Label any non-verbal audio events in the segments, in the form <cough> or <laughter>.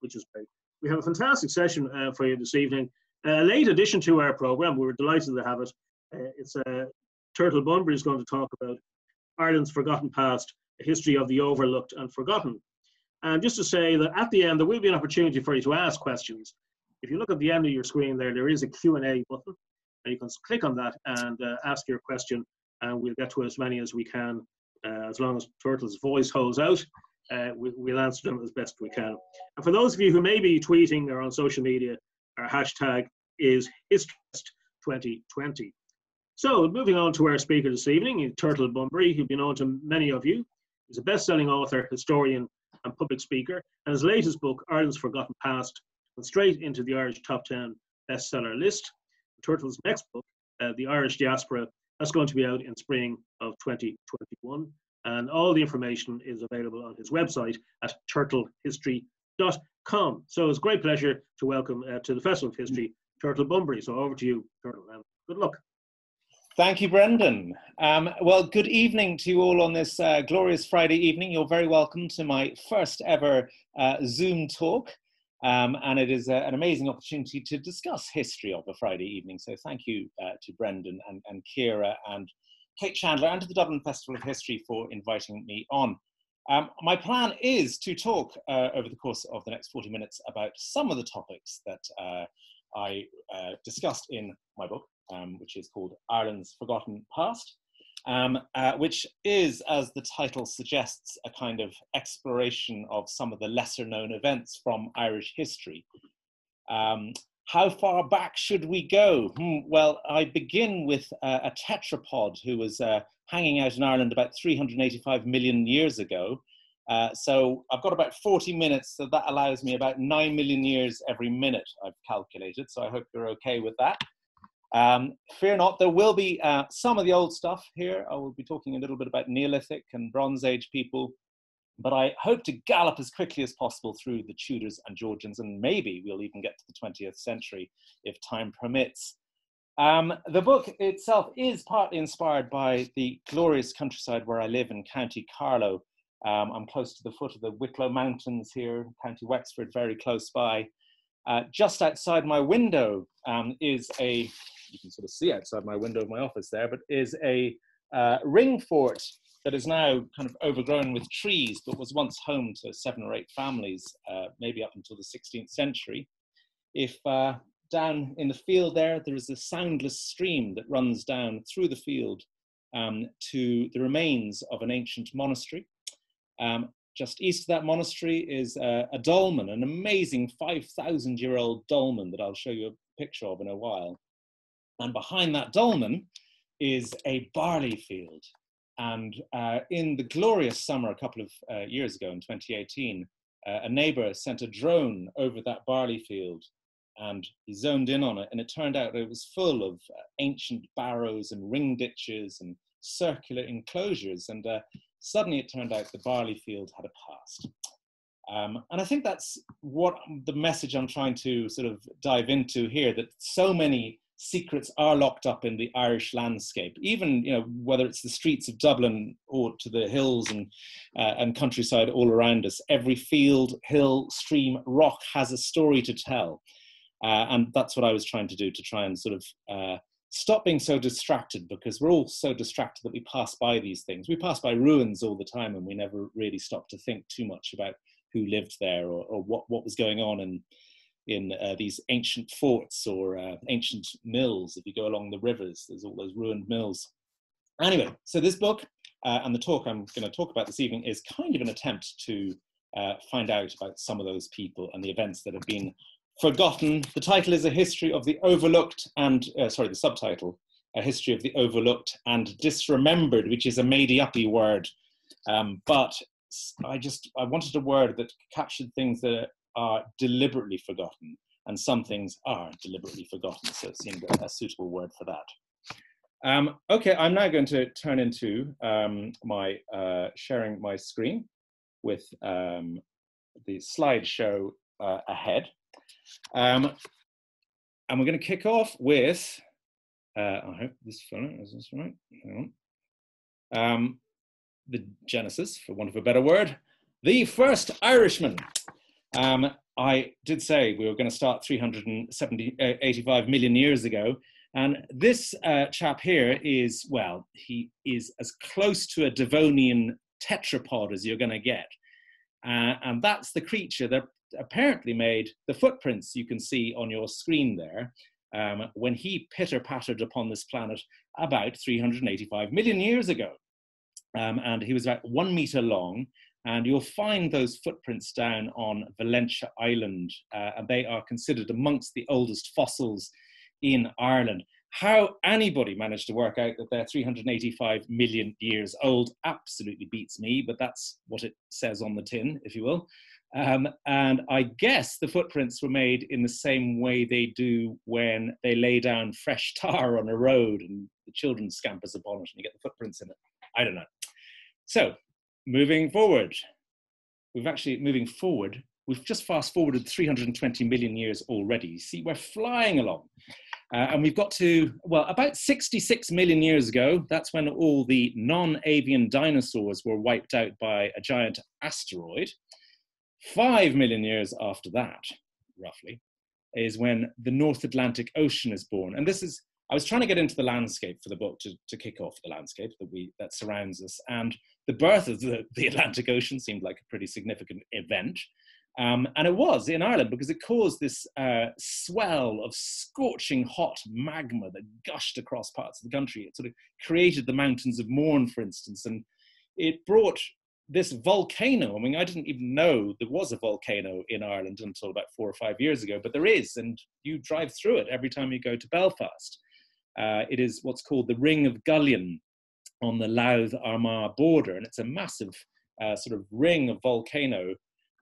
which is great. We have a fantastic session uh, for you this evening. A late addition to our program. We are delighted to have it. Uh, it's uh, Turtle Bunbury is going to talk about Ireland's forgotten past, a history of the overlooked and forgotten. And just to say that at the end, there will be an opportunity for you to ask questions. If you look at the end of your screen there, there is a Q&A button, and you can click on that and uh, ask your question, and we'll get to as many as we can, uh, as long as Turtle's voice holds out. Uh, we, will answer them as best we can. And for those of you who may be tweeting or on social media, our hashtag is Historyfest2020. So, moving on to our speaker this evening, Turtle Bunbury, who'll be known to many of you. He's a best-selling author, historian, and public speaker, and his latest book, Ireland's Forgotten Past, went straight into the Irish top 10 bestseller list. Turtle's next book, uh, The Irish Diaspora, that's going to be out in spring of 2021. And all the information is available on his website at turtlehistory.com. So it's a great pleasure to welcome uh, to the Festival of History, Turtle Bunbury. So over to you, Turtle, and good luck. Thank you, Brendan. Um, well, good evening to you all on this uh, glorious Friday evening. You're very welcome to my first ever uh, Zoom talk. Um, and it is a, an amazing opportunity to discuss history of a Friday evening. So thank you uh, to Brendan and, and Kira and Kate Chandler and to the Dublin Festival of History for inviting me on. Um, my plan is to talk uh, over the course of the next 40 minutes about some of the topics that uh, I uh, discussed in my book, um, which is called Ireland's Forgotten Past, um, uh, which is, as the title suggests, a kind of exploration of some of the lesser known events from Irish history. How far back should we go? Hmm, well, I begin with uh, a tetrapod who was uh, hanging out in Ireland about 385 million years ago. Uh, so I've got about 40 minutes, so that allows me about 9 million years every minute, I've calculated. So I hope you're okay with that. Um, fear not, there will be uh, some of the old stuff here. I will be talking a little bit about Neolithic and Bronze Age people, but I hope to gallop as quickly as possible through the Tudors and Georgians, and maybe we'll even get to the 20th century if time permits. Um, the book itself is partly inspired by the glorious countryside where I live in County Carlow. Um, I'm close to the foot of the Wicklow Mountains here, County Wexford, very close by. Uh, just outside my window um, is a you can sort of see outside my window of my office there, but is a uh, ring fort that is now kind of overgrown with trees, but was once home to seven or eight families, uh, maybe up until the 16th century. If uh, down in the field there, there is a soundless stream that runs down through the field um, to the remains of an ancient monastery. Um, just east of that monastery is uh, a dolmen, an amazing 5,000 year old dolmen that I'll show you a picture of in a while. And behind that dolmen is a barley field. And uh, in the glorious summer a couple of uh, years ago in 2018, uh, a neighbor sent a drone over that barley field and he zoned in on it. And it turned out it was full of uh, ancient barrows and ring ditches and circular enclosures. And uh, suddenly it turned out the barley field had a past. Um, and I think that's what the message I'm trying to sort of dive into here that so many secrets are locked up in the Irish landscape. Even you know whether it's the streets of Dublin or to the hills and uh, and countryside all around us, every field, hill, stream, rock has a story to tell, uh, and that's what I was trying to do to try and sort of. Uh, stop being so distracted because we're all so distracted that we pass by these things. We pass by ruins all the time and we never really stop to think too much about who lived there or, or what, what was going on in in uh, these ancient forts or uh, ancient mills. If you go along the rivers, there's all those ruined mills. Anyway, so this book uh, and the talk I'm going to talk about this evening is kind of an attempt to uh, find out about some of those people and the events that have been forgotten. The title is A History of the Overlooked and, uh, sorry, the subtitle, A History of the Overlooked and Disremembered, which is a made-uppy word. Um, but I just, I wanted a word that captured things that are deliberately forgotten, and some things are deliberately forgotten. So it seemed a, a suitable word for that. Um, okay, I'm now going to turn into um, my uh, sharing my screen with um, the slideshow uh, ahead. Um, and we're going to kick off with, uh, I hope this phone is this right? Um, the Genesis, for want of a better word, the first Irishman. Um, I did say we were going to start 385 million years ago. And this uh, chap here is, well, he is as close to a Devonian tetrapod as you're going to get. Uh, and that's the creature that apparently made the footprints you can see on your screen there um, when he pitter pattered upon this planet about 385 million years ago. Um, and he was about one meter long. And you'll find those footprints down on Valentia Island, uh, and they are considered amongst the oldest fossils in Ireland. How anybody managed to work out that they're 385 million years old absolutely beats me, but that's what it says on the tin, if you will. Um, and I guess the footprints were made in the same way they do when they lay down fresh <laughs> tar on a road and the children scampers upon it and you get the footprints in it. I don't know. So, moving forward, we've actually moving forward. We've just fast forwarded 320 million years already. You See, we're flying along. Uh, and we've got to, well, about 66 million years ago, that's when all the non avian dinosaurs were wiped out by a giant asteroid. Five million years after that, roughly, is when the North Atlantic Ocean is born. And this is, I was trying to get into the landscape for the book to, to kick off the landscape that, we, that surrounds us. And the birth of the, the Atlantic Ocean seemed like a pretty significant event. Um, and it was in Ireland because it caused this uh, swell of scorching hot magma that gushed across parts of the country. It sort of created the mountains of Mourne, for instance, and it brought this volcano. I mean, I didn't even know there was a volcano in Ireland until about four or five years ago, but there is, and you drive through it every time you go to Belfast. Uh, it is what's called the Ring of Gullion on the Louth Armagh border, and it's a massive uh, sort of ring of volcano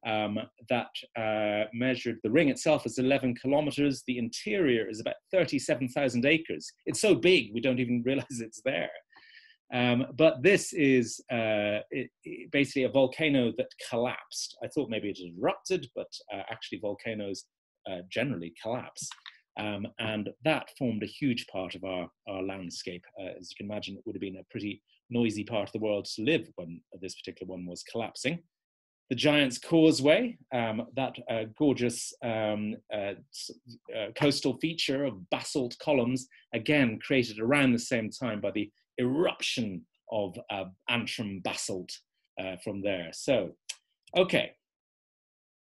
um, that uh, measured the ring itself is 11 kilometers. The interior is about 37,000 acres. It's so big we don't even <laughs> realize it's there. Um, but this is uh, it, it basically a volcano that collapsed. I thought maybe it erupted, but uh, actually volcanoes uh, generally collapse. Um, and that formed a huge part of our, our landscape. Uh, as you can imagine, it would have been a pretty noisy part of the world to live when this particular one was collapsing the Giant's Causeway, um, that uh, gorgeous um, uh, uh, coastal feature of basalt columns, again created around the same time by the eruption of uh, Antrim basalt uh, from there. So, okay,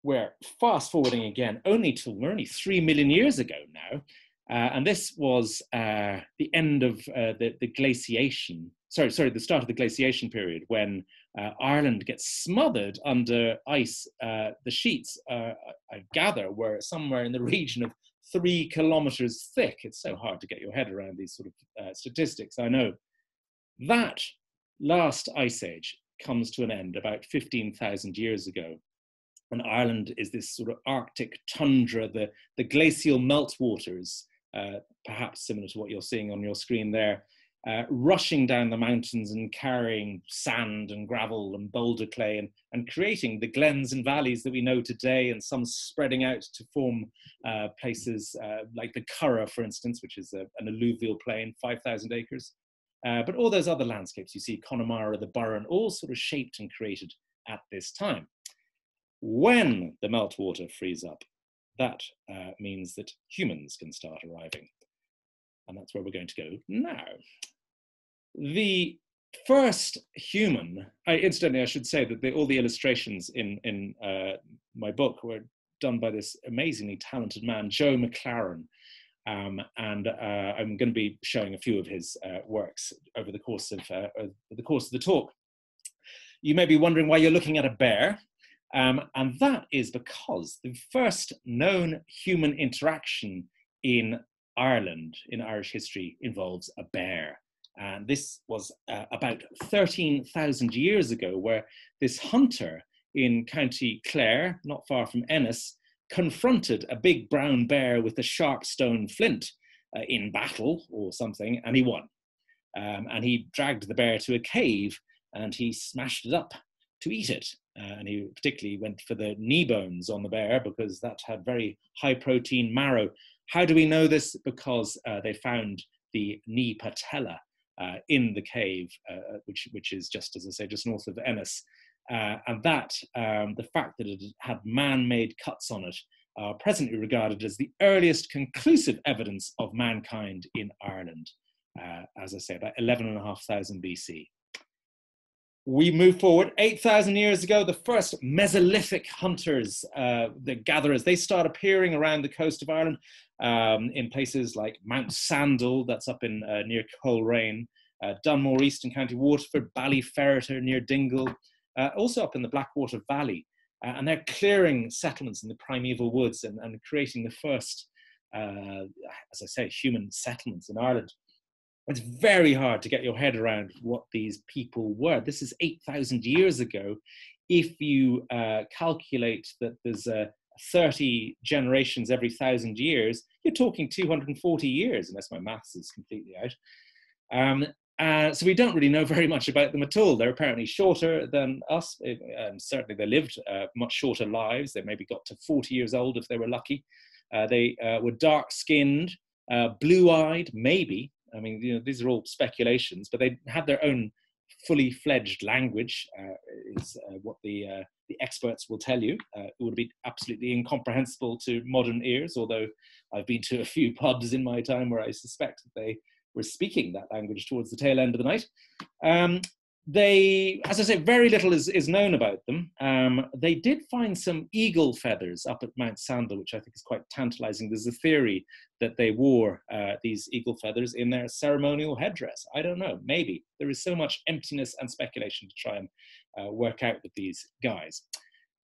we're fast forwarding again only to only three million years ago now. Uh, and this was the end of the, the glaciation, sorry, sorry, the start of the glaciation period when uh, Ireland gets smothered under ice. Uh, the sheets, uh, I gather, were somewhere in the region of three kilometers thick. It's so hard to get your head around these sort of uh, statistics, I know. That last ice age comes to an end about 15,000 years ago. And Ireland is this sort of Arctic tundra, the, the glacial meltwaters, uh, perhaps similar to what you're seeing on your screen there, uh, rushing down the mountains and carrying sand and gravel and boulder clay and, and creating the glens and valleys that we know today, and some spreading out to form uh, places uh, like the Curragh, for instance, which is a, an alluvial plain, 5,000 acres. Uh, but all those other landscapes you see, Connemara, the Burren, all sort of shaped and created at this time. When the meltwater frees up, that uh, means that humans can start arriving. And that's where we're going to go now. The first human, I, incidentally, I should say that the, all the illustrations in, in uh, my book were done by this amazingly talented man, Joe McLaren. Um, and uh, I'm going to be showing a few of his uh, works over the course of uh, the course of the talk. You may be wondering why you're looking at a bear, um, and that is because the first known human interaction in Ireland, in Irish history, involves a bear. And this was uh, about 13,000 years ago, where this hunter in County Clare, not far from Ennis, confronted a big brown bear with a sharp stone flint uh, in battle or something, and he won. Um, and he dragged the bear to a cave and he smashed it up to eat it. Uh, and he particularly went for the knee bones on the bear because that had very high protein marrow. How do we know this? Because uh, they found the knee patella uh, in the cave, uh, which, which is just, as I say, just north of Ennis. Uh, and that, um, the fact that it had man made cuts on it, are presently regarded as the earliest conclusive evidence of mankind in Ireland, uh, as I say, about 11,500 BC. We move forward 8,000 years ago, the first Mesolithic hunters, uh, the gatherers, they start appearing around the coast of Ireland um, in places like Mount Sandel, that's up in uh, near Coleraine, uh, Dunmore East County Waterford, Ballyferriter near Dingle, uh, also up in the Blackwater Valley. Uh, and they're clearing settlements in the primeval woods and, and creating the first, uh, as I say, human settlements in Ireland. It's very hard to get your head around what these people were. This is 8,000 years ago. If you uh, calculate that there's uh, 30 generations every thousand years, you're talking 240 years, unless my maths is completely out. Um, uh, so we don't really know very much about them at all. They're apparently shorter than us, um, certainly they lived uh, much shorter lives. They maybe got to 40 years old if they were lucky. Uh, they uh, were dark skinned, uh, blue eyed, maybe. I mean, you know, these are all speculations, but they had their own fully fledged language, uh, is uh, what the, uh, the experts will tell you. it would be absolutely incomprehensible to modern ears, although I've been to a few <laughs> pubs in my time where I suspect that they were speaking that language towards the tail end of the night. Um, they, as I say, very little is, is known about them. Um, they did find some eagle feathers up at Mount Sandel, which I think is quite tantalizing. There's a theory that they wore uh, these eagle feathers in their ceremonial headdress. I don't know, maybe. There is so much emptiness and speculation to try and uh, work out with these guys.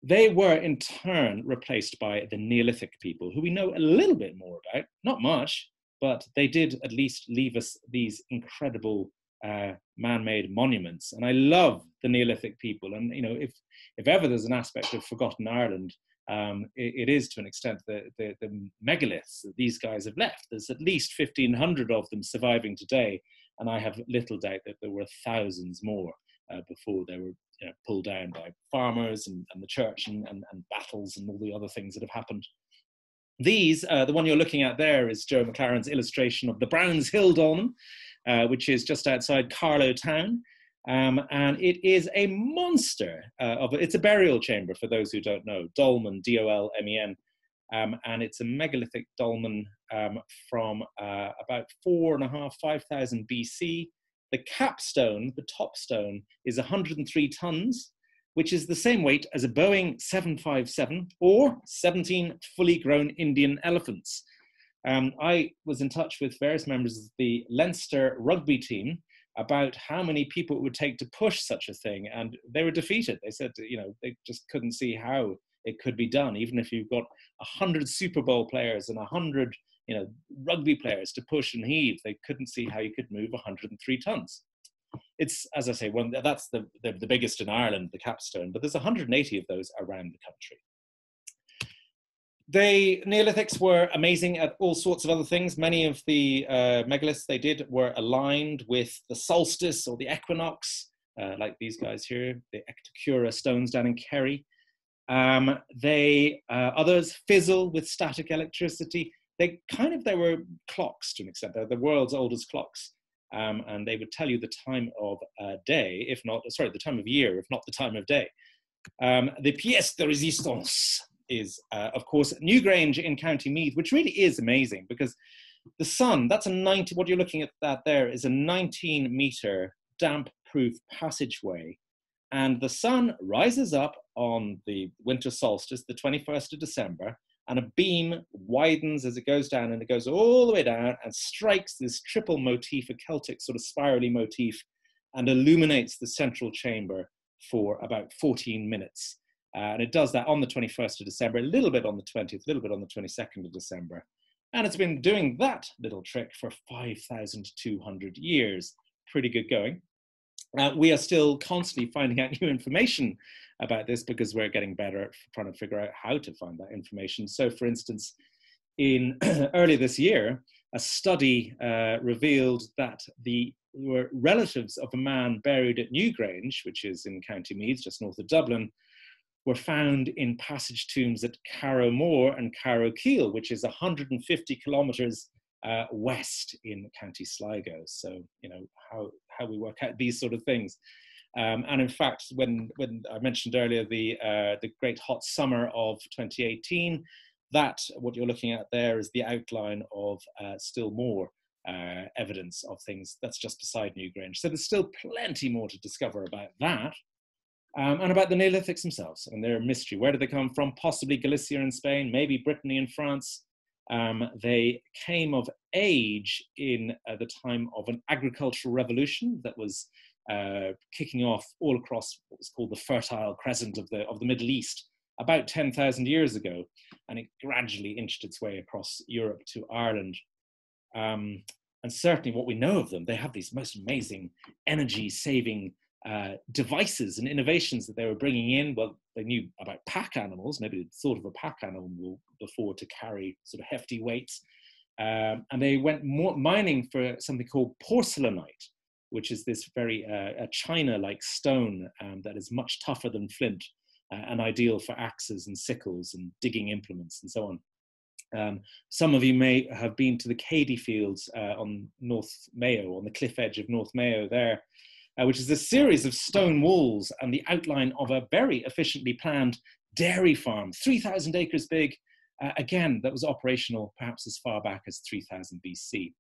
They were in turn replaced by the Neolithic people, who we know a little bit more about, not much, but they did at least leave us these incredible uh, man-made monuments. And I love the Neolithic people. And you know, if if ever there's an aspect of forgotten Ireland, um, it, it is to an extent the, the, the megaliths that these guys have left. There's at least 1,500 of them surviving today, and I have little doubt that there were thousands more uh, before they were you know, pulled down by farmers and, and the church and, and, and battles and all the other things that have happened. These, uh, the one you're looking at there is Joe McLaren's illustration of the Browns Hill Dolmen, uh, which is just outside Carlow town. Um, and it is a monster uh, of it's a burial chamber for those who don't know dolmen d-o-l-m-e-n um, and it's a megalithic dolmen um, from uh, about four and a half five thousand bc the capstone the top stone is 103 tons which is the same weight as a Boeing 757 or 17 fully grown Indian elephants. Um, I was in touch with various members of the Leinster rugby team about how many people it would take to push such a thing, and they were defeated. They said, you know, they just couldn't see how it could be done, even if you've got 100 Super Bowl players and 100 you know, rugby players to push and heave. They couldn't see how you could move 103 tons it's as I say, one that's the, the, the biggest in Ireland, the capstone, but there's 180 of those around the country. The Neolithics were amazing at all sorts of other things. Many of the uh, megaliths they did were aligned with the solstice or the equinox, uh, like these guys here, the Eightercua stones down in Kerry. Um, they uh, others fizzle with static electricity. They kind of they were clocks to an extent. They're the world's oldest clocks um, and they would tell you the time of day, if not, sorry, the time of year, if not the time of day. Um, the pièce de résistance is, uh, of course, Newgrange in County Meath, which really is amazing because the sun, that's a 90, what you're looking at that there is a 19 meter damp proof passageway. And the sun rises up on the winter solstice, the 21st of December, and a beam widens as it goes down and it goes all the way down and strikes this triple motif, a Celtic sort of spirally motif, and illuminates the central chamber for about 14 minutes. Uh, and it does that on the 21st of December, a little bit on the 20th, a little bit on the 22nd of December. And it's been doing that little trick for 5,200 years. Pretty good going. Uh, we are still constantly finding out <laughs> new information about this because we're getting better at trying to figure out how to find that information. So, for instance, in <clears throat> early this year, a study uh, revealed that the relatives of a man buried at Newgrange, which is in County Meath, just north of Dublin, were found in passage tombs at Carrowmore and Carrowkeel, which is 150 kilometres uh, west in County Sligo. So, you know, how, how we work out these sort of things. Um, and in fact, when, when I mentioned earlier the, uh, the great hot summer of 2018, that, what you're looking at there is the outline of uh, still more uh, evidence of things that's just beside Newgrange. So there's still plenty more to discover about that. Um, and about the Neolithics themselves and their mystery. Where did they come from? Possibly Galicia in Spain, maybe Brittany in France. Um, they came of age in uh, the time of an agricultural revolution that was uh, kicking off all across what was called the Fertile Crescent of the, of the Middle East about 10,000 years ago. And it gradually inched its way across Europe to Ireland. Um, and certainly what we know of them, they have these most amazing energy saving uh, devices and innovations that they were bringing in. Well, they knew about pack animals, maybe they'd thought of a pack animal before to carry sort of hefty weights. Um, and they went more mining for something called porcellanite, which is this very uh, china-like stone um, that is much tougher than flint uh, and ideal for axes and sickles and digging implements and so on. Um, some of you may have been to the Céide Fields uh, on North Mayo, on the cliff edge of North Mayo there, uh, which is a series of stone walls and the outline of a very efficiently planned dairy farm, 3,000 acres big. Uh, again, that was operational perhaps as far back as 3000 BC.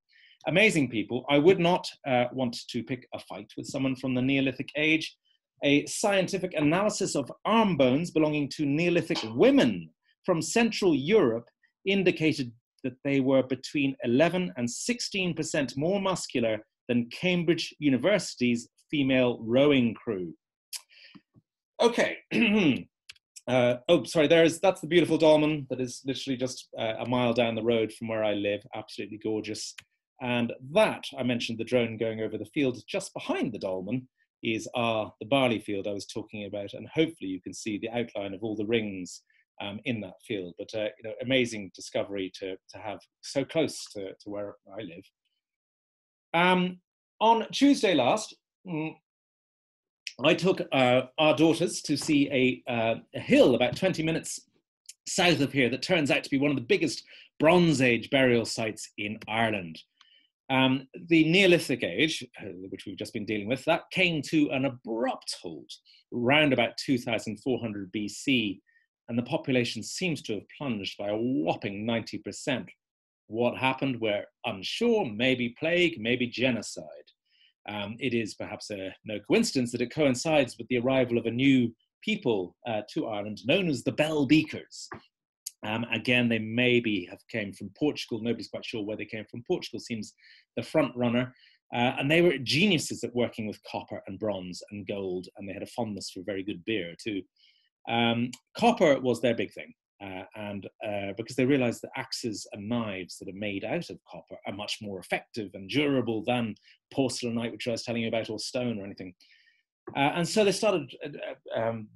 Amazing people. I would not uh, want to pick a fight with someone from the Neolithic age. A scientific analysis of arm bones belonging to Neolithic women from Central Europe indicated that they were between 11 and 16% more muscular than Cambridge University's female rowing crew. Okay. <clears throat> uh, oh, sorry, there's, that's the beautiful dolmen that is literally just uh, a mile down the road from where I live. Absolutely gorgeous. And that, I mentioned the drone going over the field just behind the dolmen, is uh, the barley field I was talking about. And hopefully you can see the outline of all the rings um, in that field. But, uh, you know, amazing discovery to, to have so close to, to where I live. Um, on Tuesday last, Mm. I took uh, our daughters to see a, uh, a, hill about 20 minutes south of here that turns out to be one of the biggest Bronze Age burial sites in Ireland. Um, the Neolithic age, uh, which we've just been dealing with, that came to an abrupt halt around about 2400 BC, and the population seems to have plunged by a whopping 90%. What happened? We're unsure, maybe plague, maybe genocide. Um, it is perhaps a, no coincidence that it coincides with the arrival of a new people uh, to Ireland known as the Bell Beakers. Um, again, they maybe have came from Portugal. Nobody's quite sure where they came from. Portugal seems the front runner. Uh, and they were geniuses at working with copper and bronze and gold, and they had a fondness for very good beer too. Um, copper was their big thing. Uh, and uh, because they realized that axes and knives that are made out of copper are much more effective and durable than porcellanite, which I was telling you about, or stone or anything. Uh, and so they started uh, uh, um,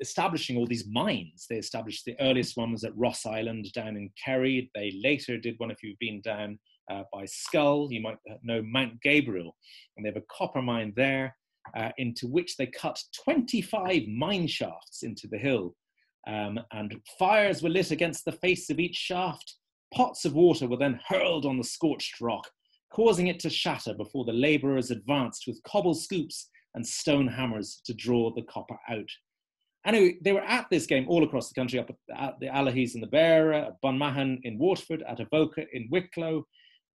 establishing all these mines. They established the earliest one was at Ross Island down in Kerry. They later did one, if you've been down uh, by Schull, you might know Mount Gabriel, and they have a copper mine there. into which they cut 25 mine shafts into the hill um, and fires were lit against the face of each shaft. Pots of water were then hurled on the scorched rock, causing it to shatter before the labourers advanced with cobble scoops and stone hammers to draw the copper out. Anyway, they were at this game all across the country, up at the Allihies in the Beara, at Bunmahon in Waterford, at Avoca in Wicklow,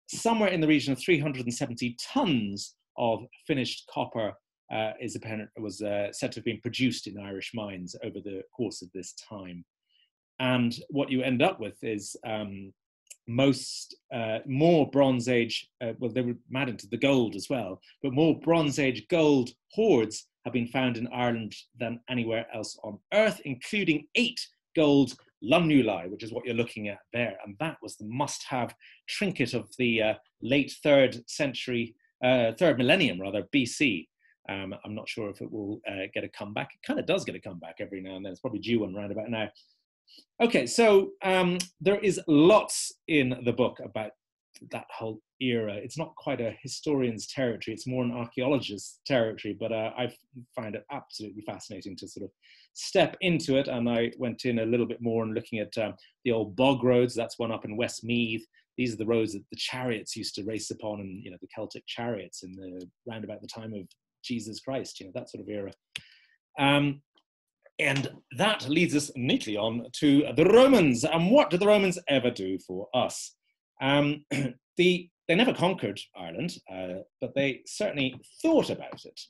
somewhere in the region of 370 tons of finished copper uh, is apparent was uh, said to have been produced in Irish mines over the course of this time. And what you end up with is um, most uh, more Bronze Age. Uh, well, they were mad into the gold as well, but more Bronze Age gold hoards have been found in Ireland than anywhere else on Earth, including eight gold lunulae, which is what you're looking at there. And that was the must-have trinket of the uh, late third century, uh, third millennium rather, BC. Um, I'm not sure if it will uh, get a comeback. It kind of does get a comeback every now and then. It's probably due one right about now. Okay, so um, there is lots in the book about that whole era. It's not quite a historian's territory, it's more an archaeologist's territory, but uh, I find it absolutely fascinating to sort of step into it. And I went in a little bit more and looking at um, the old bog roads. That's one up in Westmeath. These are the roads that the chariots used to race upon, and you know the Celtic chariots in the round about the time of Jesus Christ, you know, that sort of era. Um, and that leads us neatly on to the Romans. And what did the Romans ever do for us? Um, <clears throat> the, they never conquered Ireland, uh, but they certainly thought about it.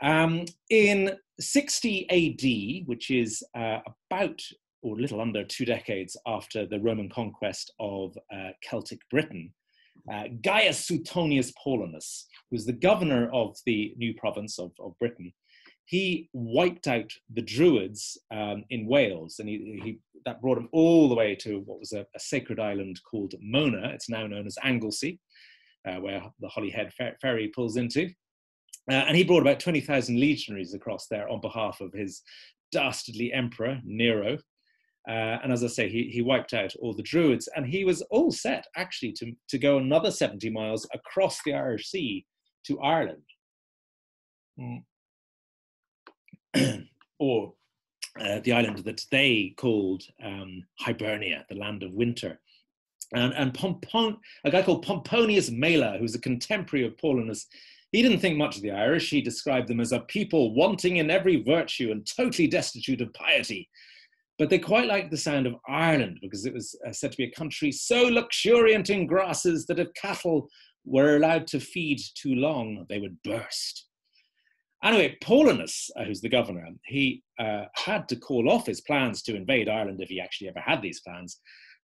Um, in 60 AD, which is uh, about or a little under two decades after the Roman conquest of uh, Celtic Britain, uh, Gaius Suetonius Paulinus, who was the governor of the new province of, of Britain, he wiped out the Druids um, in Wales, and he, he, that brought him all the way to what was a, a sacred island called Mona. It's now known as Anglesey, uh, where the Holyhead fer- ferry pulls into. Uh, and he brought about 20,000 legionaries across there on behalf of his dastardly emperor, Nero. Uh, and as I say, he, he wiped out all the Druids, and he was all set actually to, to go another 70 miles across the Irish Sea to Ireland. Mm. or uh, the island that they called um, Hibernia, the land of winter. And, and Pompon, a guy called Pomponius Mela, who's a contemporary of Paulinus, he didn't think much of the Irish. He described them as a people wanting in every virtue and totally destitute of piety. But they quite liked the sound of Ireland because it was uh, said to be a country so luxuriant in grasses that if cattle were allowed to feed too long, they would burst. Anyway, Paulinus, uh, who's the governor, he uh, had to call off his plans to invade Ireland if he actually ever had these plans,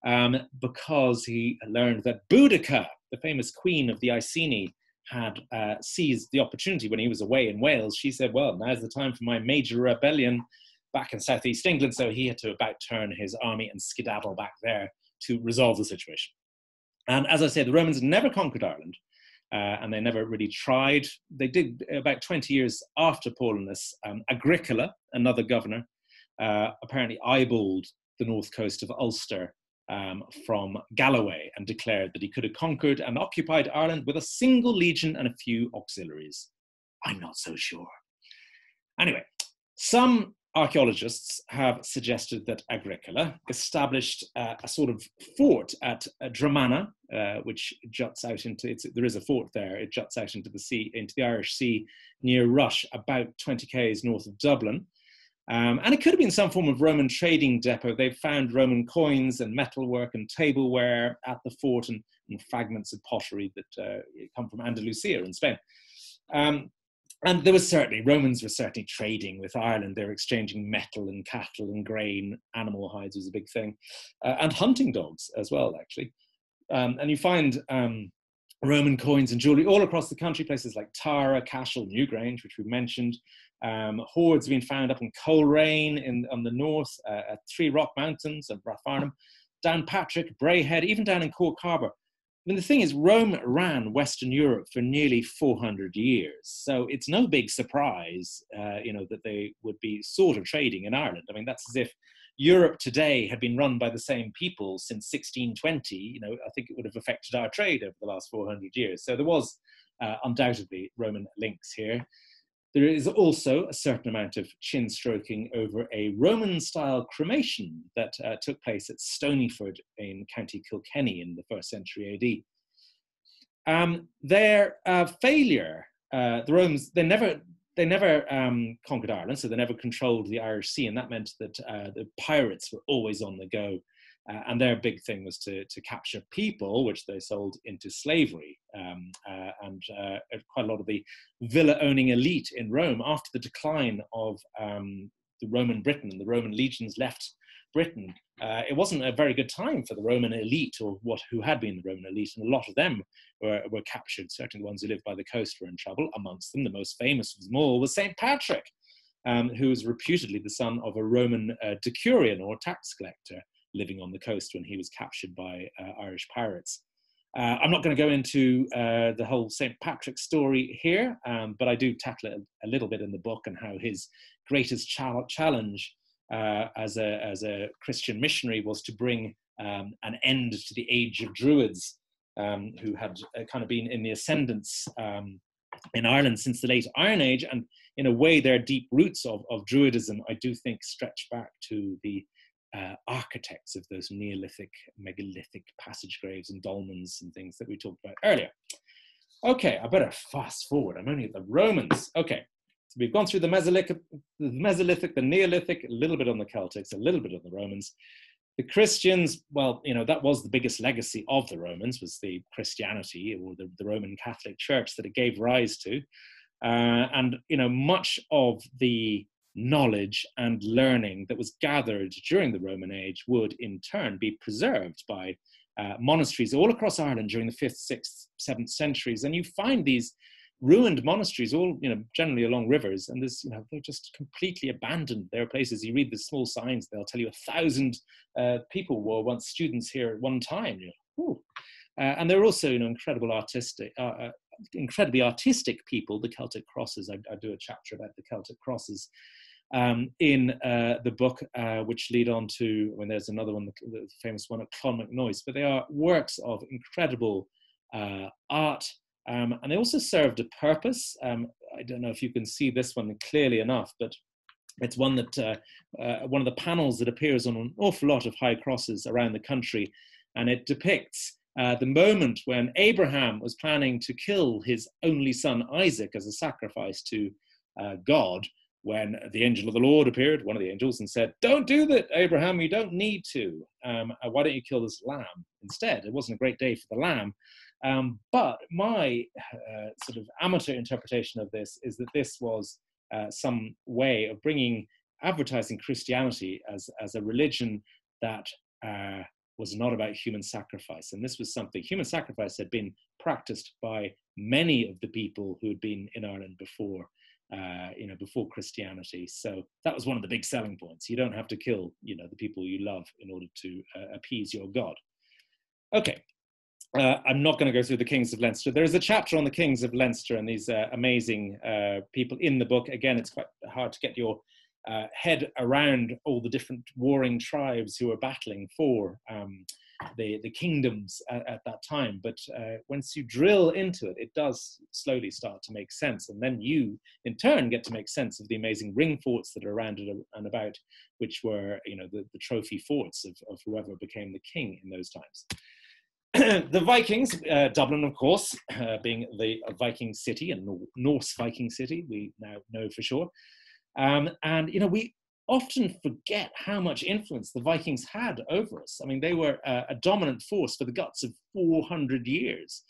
um, because he learned that Boudica, the famous queen of the Iceni, had uh, seized the opportunity when he was away in Wales. She said, Well, now's the time for my major rebellion back in southeast England. So he had to about turn his army and skedaddle back there to resolve the situation. And as I said, the Romans never conquered Ireland uh, and they never really tried. They did about 20 years after Paulinus. Um, Agricola, another governor, uh, apparently eyeballed the north coast of Ulster um, from Galloway and declared that he could have conquered and occupied Ireland with a single legion and a few auxiliaries. I'm not so sure. Anyway, some archaeologists have suggested that Agricola established uh, a sort of fort at uh, Drumanagh, uh, which juts out into there is a fort there. It juts out into the sea, into the Irish Sea near Rush, about 20 k's north of Dublin. Um, and it could have been some form of Roman trading depot. They've found Roman coins and metalwork and tableware at the fort and, and fragments of pottery that uh, come from Andalusia in Spain. Um, and there was certainly Romans were certainly trading with Ireland. They were exchanging metal and cattle and grain. Animal hides was a big thing, uh, and hunting dogs as well, actually. Um, and you find um, Roman coins and jewelry all across the country, places like Tara, Cashel, Newgrange, which we mentioned. Um, hoards have been found up in Coleraine in on the north, uh, at Three Rock Mountains and Rathfarnham, Downpatrick, Bray Head, even down in Cork Harbour. I mean, the thing is, Rome ran Western Europe for nearly 400 years, so it's no big surprise, uh, you know, that they would be sort of trading in Ireland. I mean, that's as if Europe today had been run by the same people since 1620. You know, I think it would have affected our trade over the last 400 years. So there was uh, undoubtedly Roman links here. There is also a certain amount of chin stroking over a Roman style cremation that uh, took place at Stonyford in County Kilkenny in the first century AD. Um, their uh, failure, uh, the Romans, they never, they never um, conquered Ireland, so they never controlled the Irish Sea, and that meant that uh, the pirates were always on the go uh, and their big thing was to, to capture people, which they sold into slavery. Um, uh, and uh, quite a lot of the villa owning elite in Rome, after the decline of um, the Roman Britain and the Roman legions left Britain, uh, it wasn't a very good time for the Roman elite or what who had been the Roman elite, and a lot of them were, were captured. Certainly, the ones who lived by the coast were in trouble. Amongst them, the most famous of them all was Saint Patrick, um, who was reputedly the son of a Roman uh, decurion or tax collector living on the coast when he was captured by uh, Irish pirates. Uh, I'm not going to go into uh, the whole St. Patrick story here, um, but I do tackle it a, little bit in the book and how his greatest challenge uh, as, a, as a Christian missionary was to bring um, an end to the age of Druids, um, who had uh, kind of been in the ascendance um, in Ireland since the late Iron Age. And in a way, their deep roots of, of Druidism, I do think, stretch back to the uh, architects of those Neolithic, megalithic passage graves and dolmens and things that we talked about earlier. Okay, I better fast forward. I'm only at the Romans. Okay, so we've gone through the Mesolithic, the Mesolithic, the Neolithic, a little bit on the Celtics, a little bit on the Romans. The Christians, well, you know, that was the biggest legacy of the Romans, was the Christianity or the, the Roman Catholic Church that it gave rise to. Uh, and, you know, much of the knowledge and learning that was gathered during the Roman age would in turn be preserved by uh, monasteries all across Ireland during the 5th, 6th, 7th centuries. And you find these ruined monasteries all you know generally along rivers and there's you know they're just completely abandoned. There are places you read the small signs they'll tell you a thousand uh, people were once students here at one time you know, uh, and they're also you know incredible artistic uh, uh, incredibly artistic people the celtic crosses. I, I, do a chapter about the celtic crosses um, in uh, the book, uh, which lead on to when there's another one, the, famous one at Clonmacnoise. But they are works of incredible uh, art, um, and they also served a purpose. Um, I don't know if you can see this one clearly enough, but it's one that uh, uh, one of the panels that appears on an awful lot of high crosses around the country, and it depicts uh, the moment when Abraham was planning to kill his only son Isaac as a sacrifice to God. When the angel of the Lord appeared, one of the angels, and said, "Don't do that, Abraham. You don't need to. Um, uh, why don't you kill this lamb instead?" It wasn't a great day for the lamb, um, but my uh, sort of amateur interpretation of this is that this was uh, some way of bringing advertising Christianity as, as a religion that uh, was not about human sacrifice. And this was something, human sacrifice had been practiced by many of the people who had been in Ireland before. Uh, you know, before Christianity. So that was one of the big selling points. You don't have to kill, you know, the people you love in order to uh, appease your God. Okay, uh, I'm not going to go through the kings of Leinster. There is a chapter on the kings of Leinster and these uh, amazing uh, people in the book. Again, it's quite hard to get your head around all the different warring tribes who are battling for um, the, the kingdoms at, at that time. But uh, once you drill into it, it does slowly start to make sense. And then you, in turn, get to make sense of the amazing ring forts that are around and about, which were, you know, the, the trophy forts of, of whoever became the king in those times. <clears throat> the Vikings, uh, Dublin, of course, uh, being the Viking city and Norse Viking city, we now know for sure. Um, and, you know, we often forget how much influence the Vikings had over us. I mean, they were uh, a dominant force for the guts of 400 years.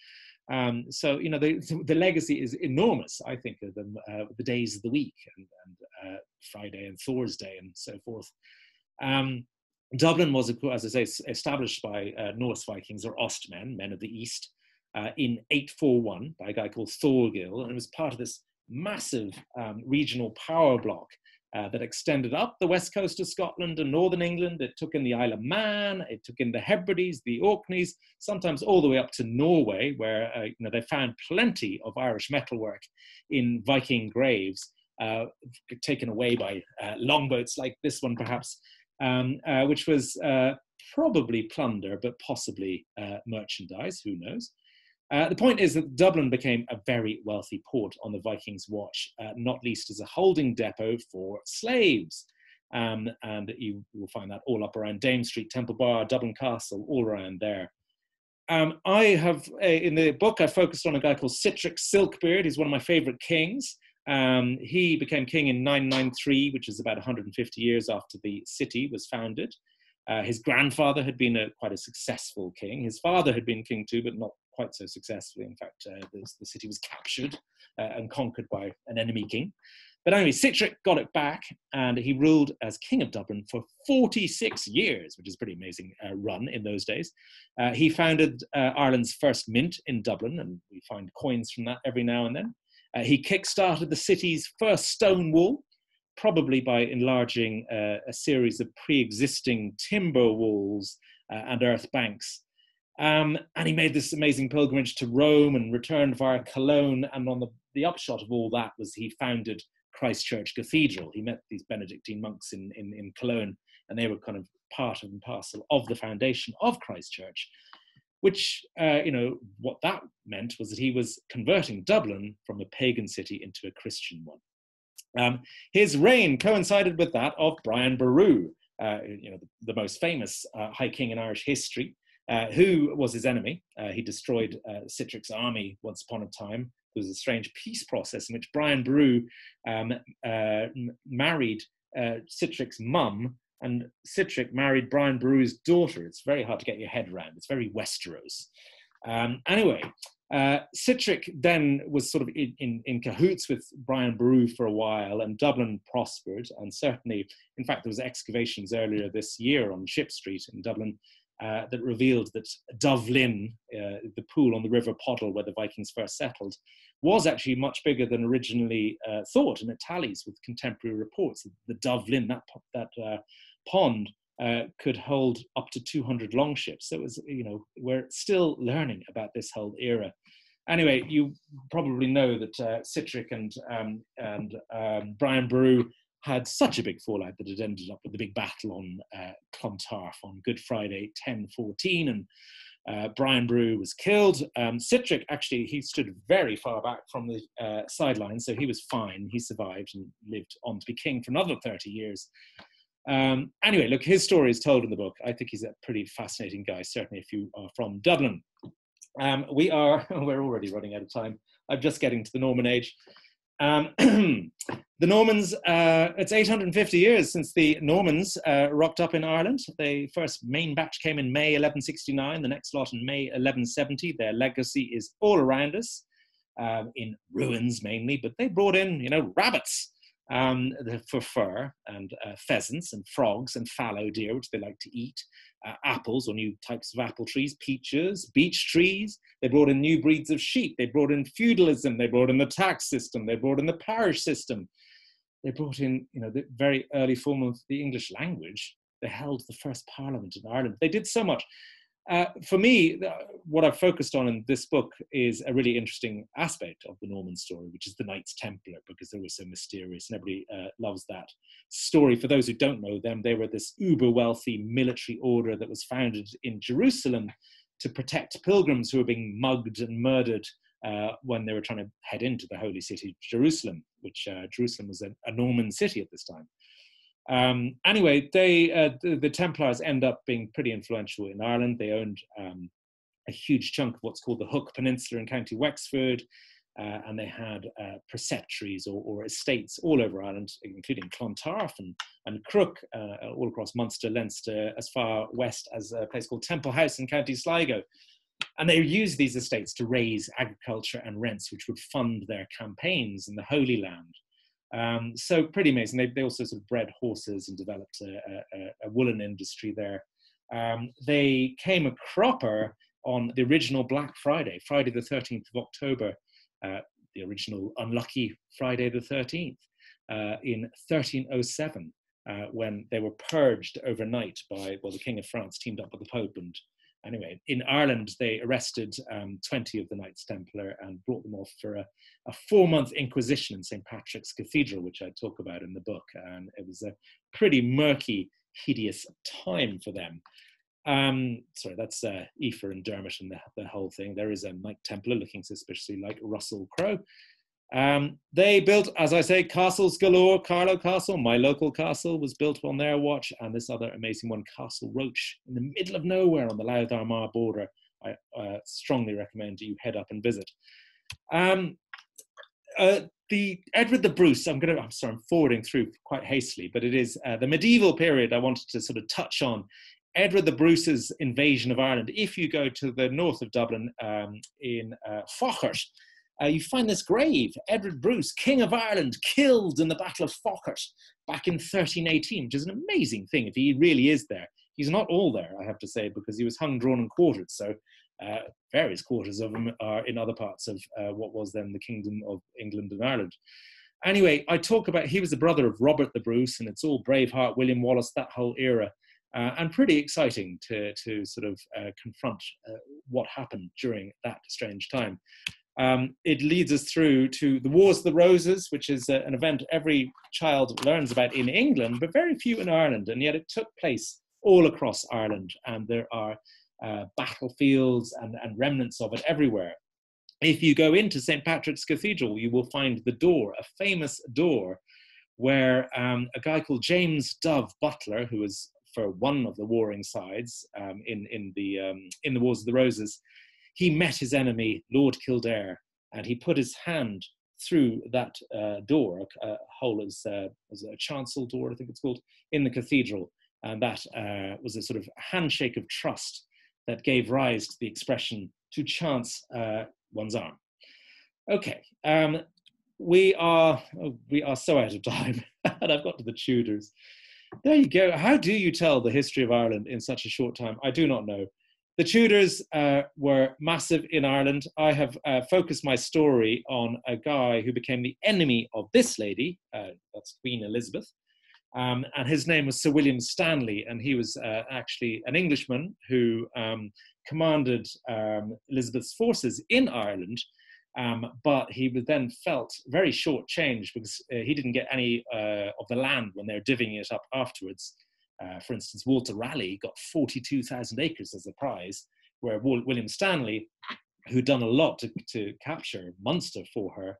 Um, so, you know, the, the legacy is enormous, I think, of them, uh, the days of the week and, and uh, Friday and Thursday and so forth. Um, Dublin was, as I say, established by uh, Norse Vikings or Ostmen, men of the East, uh, in 841 by a guy called Thorgil, and it was part of this massive um, regional power block uh, that extended up the west coast of Scotland and northern England. It took in the Isle of Man, it took in the Hebrides, the Orkneys, sometimes all the way up to Norway, where uh, you know, they found plenty of Irish metalwork in Viking graves, uh, taken away by uh, longboats like this one, perhaps um, uh, which was probably plunder, but possibly merchandise, who knows. Uh, the point is that Dublin became a very wealthy port on the Vikings' watch, uh, not least as a holding depot for slaves. Um, and you will find that all up around Dame Street, Temple Bar, Dublin Castle, all around there. Um, I have, uh, in the book, I focused on a guy called Sitric Silkbeard. He's one of my favorite kings. Um, he became king in 993, which is about 150 years after the city was founded. Uh, his grandfather had been a, quite a successful king. His father had been king too, but not quite so successfully. In fact, uh, the, the, city was captured uh, and conquered by an enemy king. But anyway, Sitric got it back and he ruled as king of Dublin for 46 years, which is a pretty amazing uh, run in those days. Uh, he founded uh, Ireland's first mint in Dublin, and we find coins from that every now and then. Uh, he kickstarted the city's first stone wall, probably by enlarging a series of pre existing timber walls and earth banks. Um, and he made this amazing pilgrimage to Rome and returned via Cologne. And on the, the upshot of all that was he founded Christ Church Cathedral. He met these Benedictine monks in, in, in Cologne, and they were kind of part and parcel of the foundation of Christ Church which, uh, you know, what that meant was that he was converting Dublin from a pagan city into a Christian one. Um, his reign coincided with that of Brian Boru, uh, you know, the, the most famous uh, High King in Irish history. Uh, who was his enemy. Uh, he destroyed uh, Sitric's army once upon a time. There was a strange peace process in which Brian Boru um, uh, married uh, Sitric's mum, and Sitric married Brian Boru's daughter. It's very hard to get your head around. It's very Westeros. Um, anyway, uh, Sitric then was sort of in, in, in, cahoots with Brian Boru for a while, and Dublin prospered. And certainly, in fact, there was excavations earlier this year on Ship Street in Dublin uh, that revealed that Dubh Linn, uh, the pool on the River Poddle where the Vikings first settled, was actually much bigger than originally uh, thought, and it tallies with contemporary reports. The Dubh Linn, that that uh, pond, uh, could hold up to 200 longships. So it was, you know, we're still learning about this whole era. Anyway, you probably know that Sitric and um, and um, Brian Boru had such a big fallout that it ended up with the big battle on uh, Clontarf on Good Friday 1014 and uh, Brian Boru was killed. Um, Sitric actually he stood very far back from the uh, sidelines, so he was fine. He survived and lived on to be king for another 30 years. Um, anyway, look, his story is told in the book. I think he's a pretty fascinating guy, certainly if you are from Dublin. Um, we are, <laughs> we're already running out of time. I'm just getting to the Norman age. Um, <clears throat> the Normans, uh, it's 850 years since the Normans uh, rocked up in Ireland. The first main batch came in May 1169, the next lot in May 1170. Their legacy is all around us, um, in ruins mainly, but they brought in, you know, rabbits um, for fur and uh, pheasants and frogs and fallow deer, which they like to eat, uh, apples or new types of apple trees, peaches, beech trees. They brought in new breeds of sheep. They brought in feudalism. They brought in the tax system. They brought in the parish system. They brought in, you know, the very early form of the English language. They held the first parliament in Ireland. They did so much. Uh, for me, what I've focused on in this book is a really interesting aspect of the Norman story, which is the Knights Templar, because they were so mysterious and everybody uh, loves that story. For those who don't know them, they were this uber wealthy military order that was founded in Jerusalem to protect pilgrims who were being mugged and murdered uh, when they were trying to head into the holy city, Jerusalem, which uh, Jerusalem was a, a Norman city at this time. Um, anyway, they uh, the, the, Templars end up being pretty influential in Ireland. They owned um, a huge chunk of what's called the Hook Peninsula in County Wexford, uh, and they had uh, preceptories or, or, estates all over Ireland, including Clontarf and, and Crook, uh, all across Munster, Leinster, as far west as a place called Temple House in County Sligo. And they used these estates to raise agriculture and rents, which would fund their campaigns in the Holy Land. Um, so pretty amazing. They, they also sort of bred horses and developed a, a, a woolen industry there. Um, they came a cropper on the original Black Friday, Friday the 13th of October, uh, the original unlucky Friday the 13th, uh, in 1307, uh, when they were purged overnight by, well, the King of France teamed up with the Pope and anyway, in Ireland, they arrested um, 20 of the Knights Templar and brought them off for a, a four month inquisition in St. Patrick's Cathedral, which I talk about in the book. And it was a pretty murky, hideous time for them. Um, sorry, that's uh, Aoife and Dermot and the, the whole thing. There is a Knight Templar looking suspiciously like Russell Crowe. Um, they built, as I say, castles galore. Carlow Castle, my local castle, was built on their watch, and this other amazing one, Castle Roche, in the middle of nowhere on the Louth Armagh border. I uh, strongly recommend you head up and visit. Um, uh, the Edward the Bruce, I'm going to, I'm sorry, I'm forwarding through quite hastily, but it is uh, the medieval period I wanted to sort of touch on. Edward the Bruce's invasion of Ireland. If you go to the north of Dublin um, in uh, uh, you find this grave, Edward Bruce, King of Ireland, killed in the Battle of Faughart back in 1318, which is an amazing thing if he really is there. He's not all there, I have to say, because he was hung, drawn, and quartered. So uh, various quarters of him are in other parts of uh, what was then the Kingdom of England and Ireland. Anyway, I talk about he was the brother of Robert the Bruce, and it's all Braveheart, William Wallace, that whole era. Uh, and pretty exciting to, to sort of uh, confront uh, what happened during that strange time. Um, it leads us through to the Wars of the Roses, which is a, an event every child learns about in England, but very few in Ireland. And yet it took place all across Ireland, and there are uh, battlefields and, and remnants of it everywhere. If you go into St. Patrick's Cathedral, you will find the door, a famous door, where um, a guy called James Dubh Butler, who was for one of the warring sides um, in, in, the, um, in the Wars of the Roses, he met his enemy, Lord Kildare, and he put his hand through that uh, door, a, a hole as, uh, as a chancel door, I think it's called, in the cathedral. And that uh, was a sort of handshake of trust that gave rise to the expression to chance uh, one's arm. Okay, um, we are oh, we are so out of time, <laughs> and I've got to the Tudors. There you go. How do you tell the history of Ireland in such a short time? I do not know. The Tudors uh, were massive in Ireland. I have uh, focused my story on a guy who became the enemy of this lady, uh, that's Queen Elizabeth, um, and his name was Sir William Stanley, and he was uh, actually an Englishman who um, commanded um, Elizabeth's forces in Ireland. Um, but he was then felt very short-changed because uh, he didn't get any uh, of the land when they were divvying it up afterwards. Uh, for instance, Walter Raleigh got 42,000 acres as a prize, where William Stanley, who'd done a lot to, to capture Munster for her,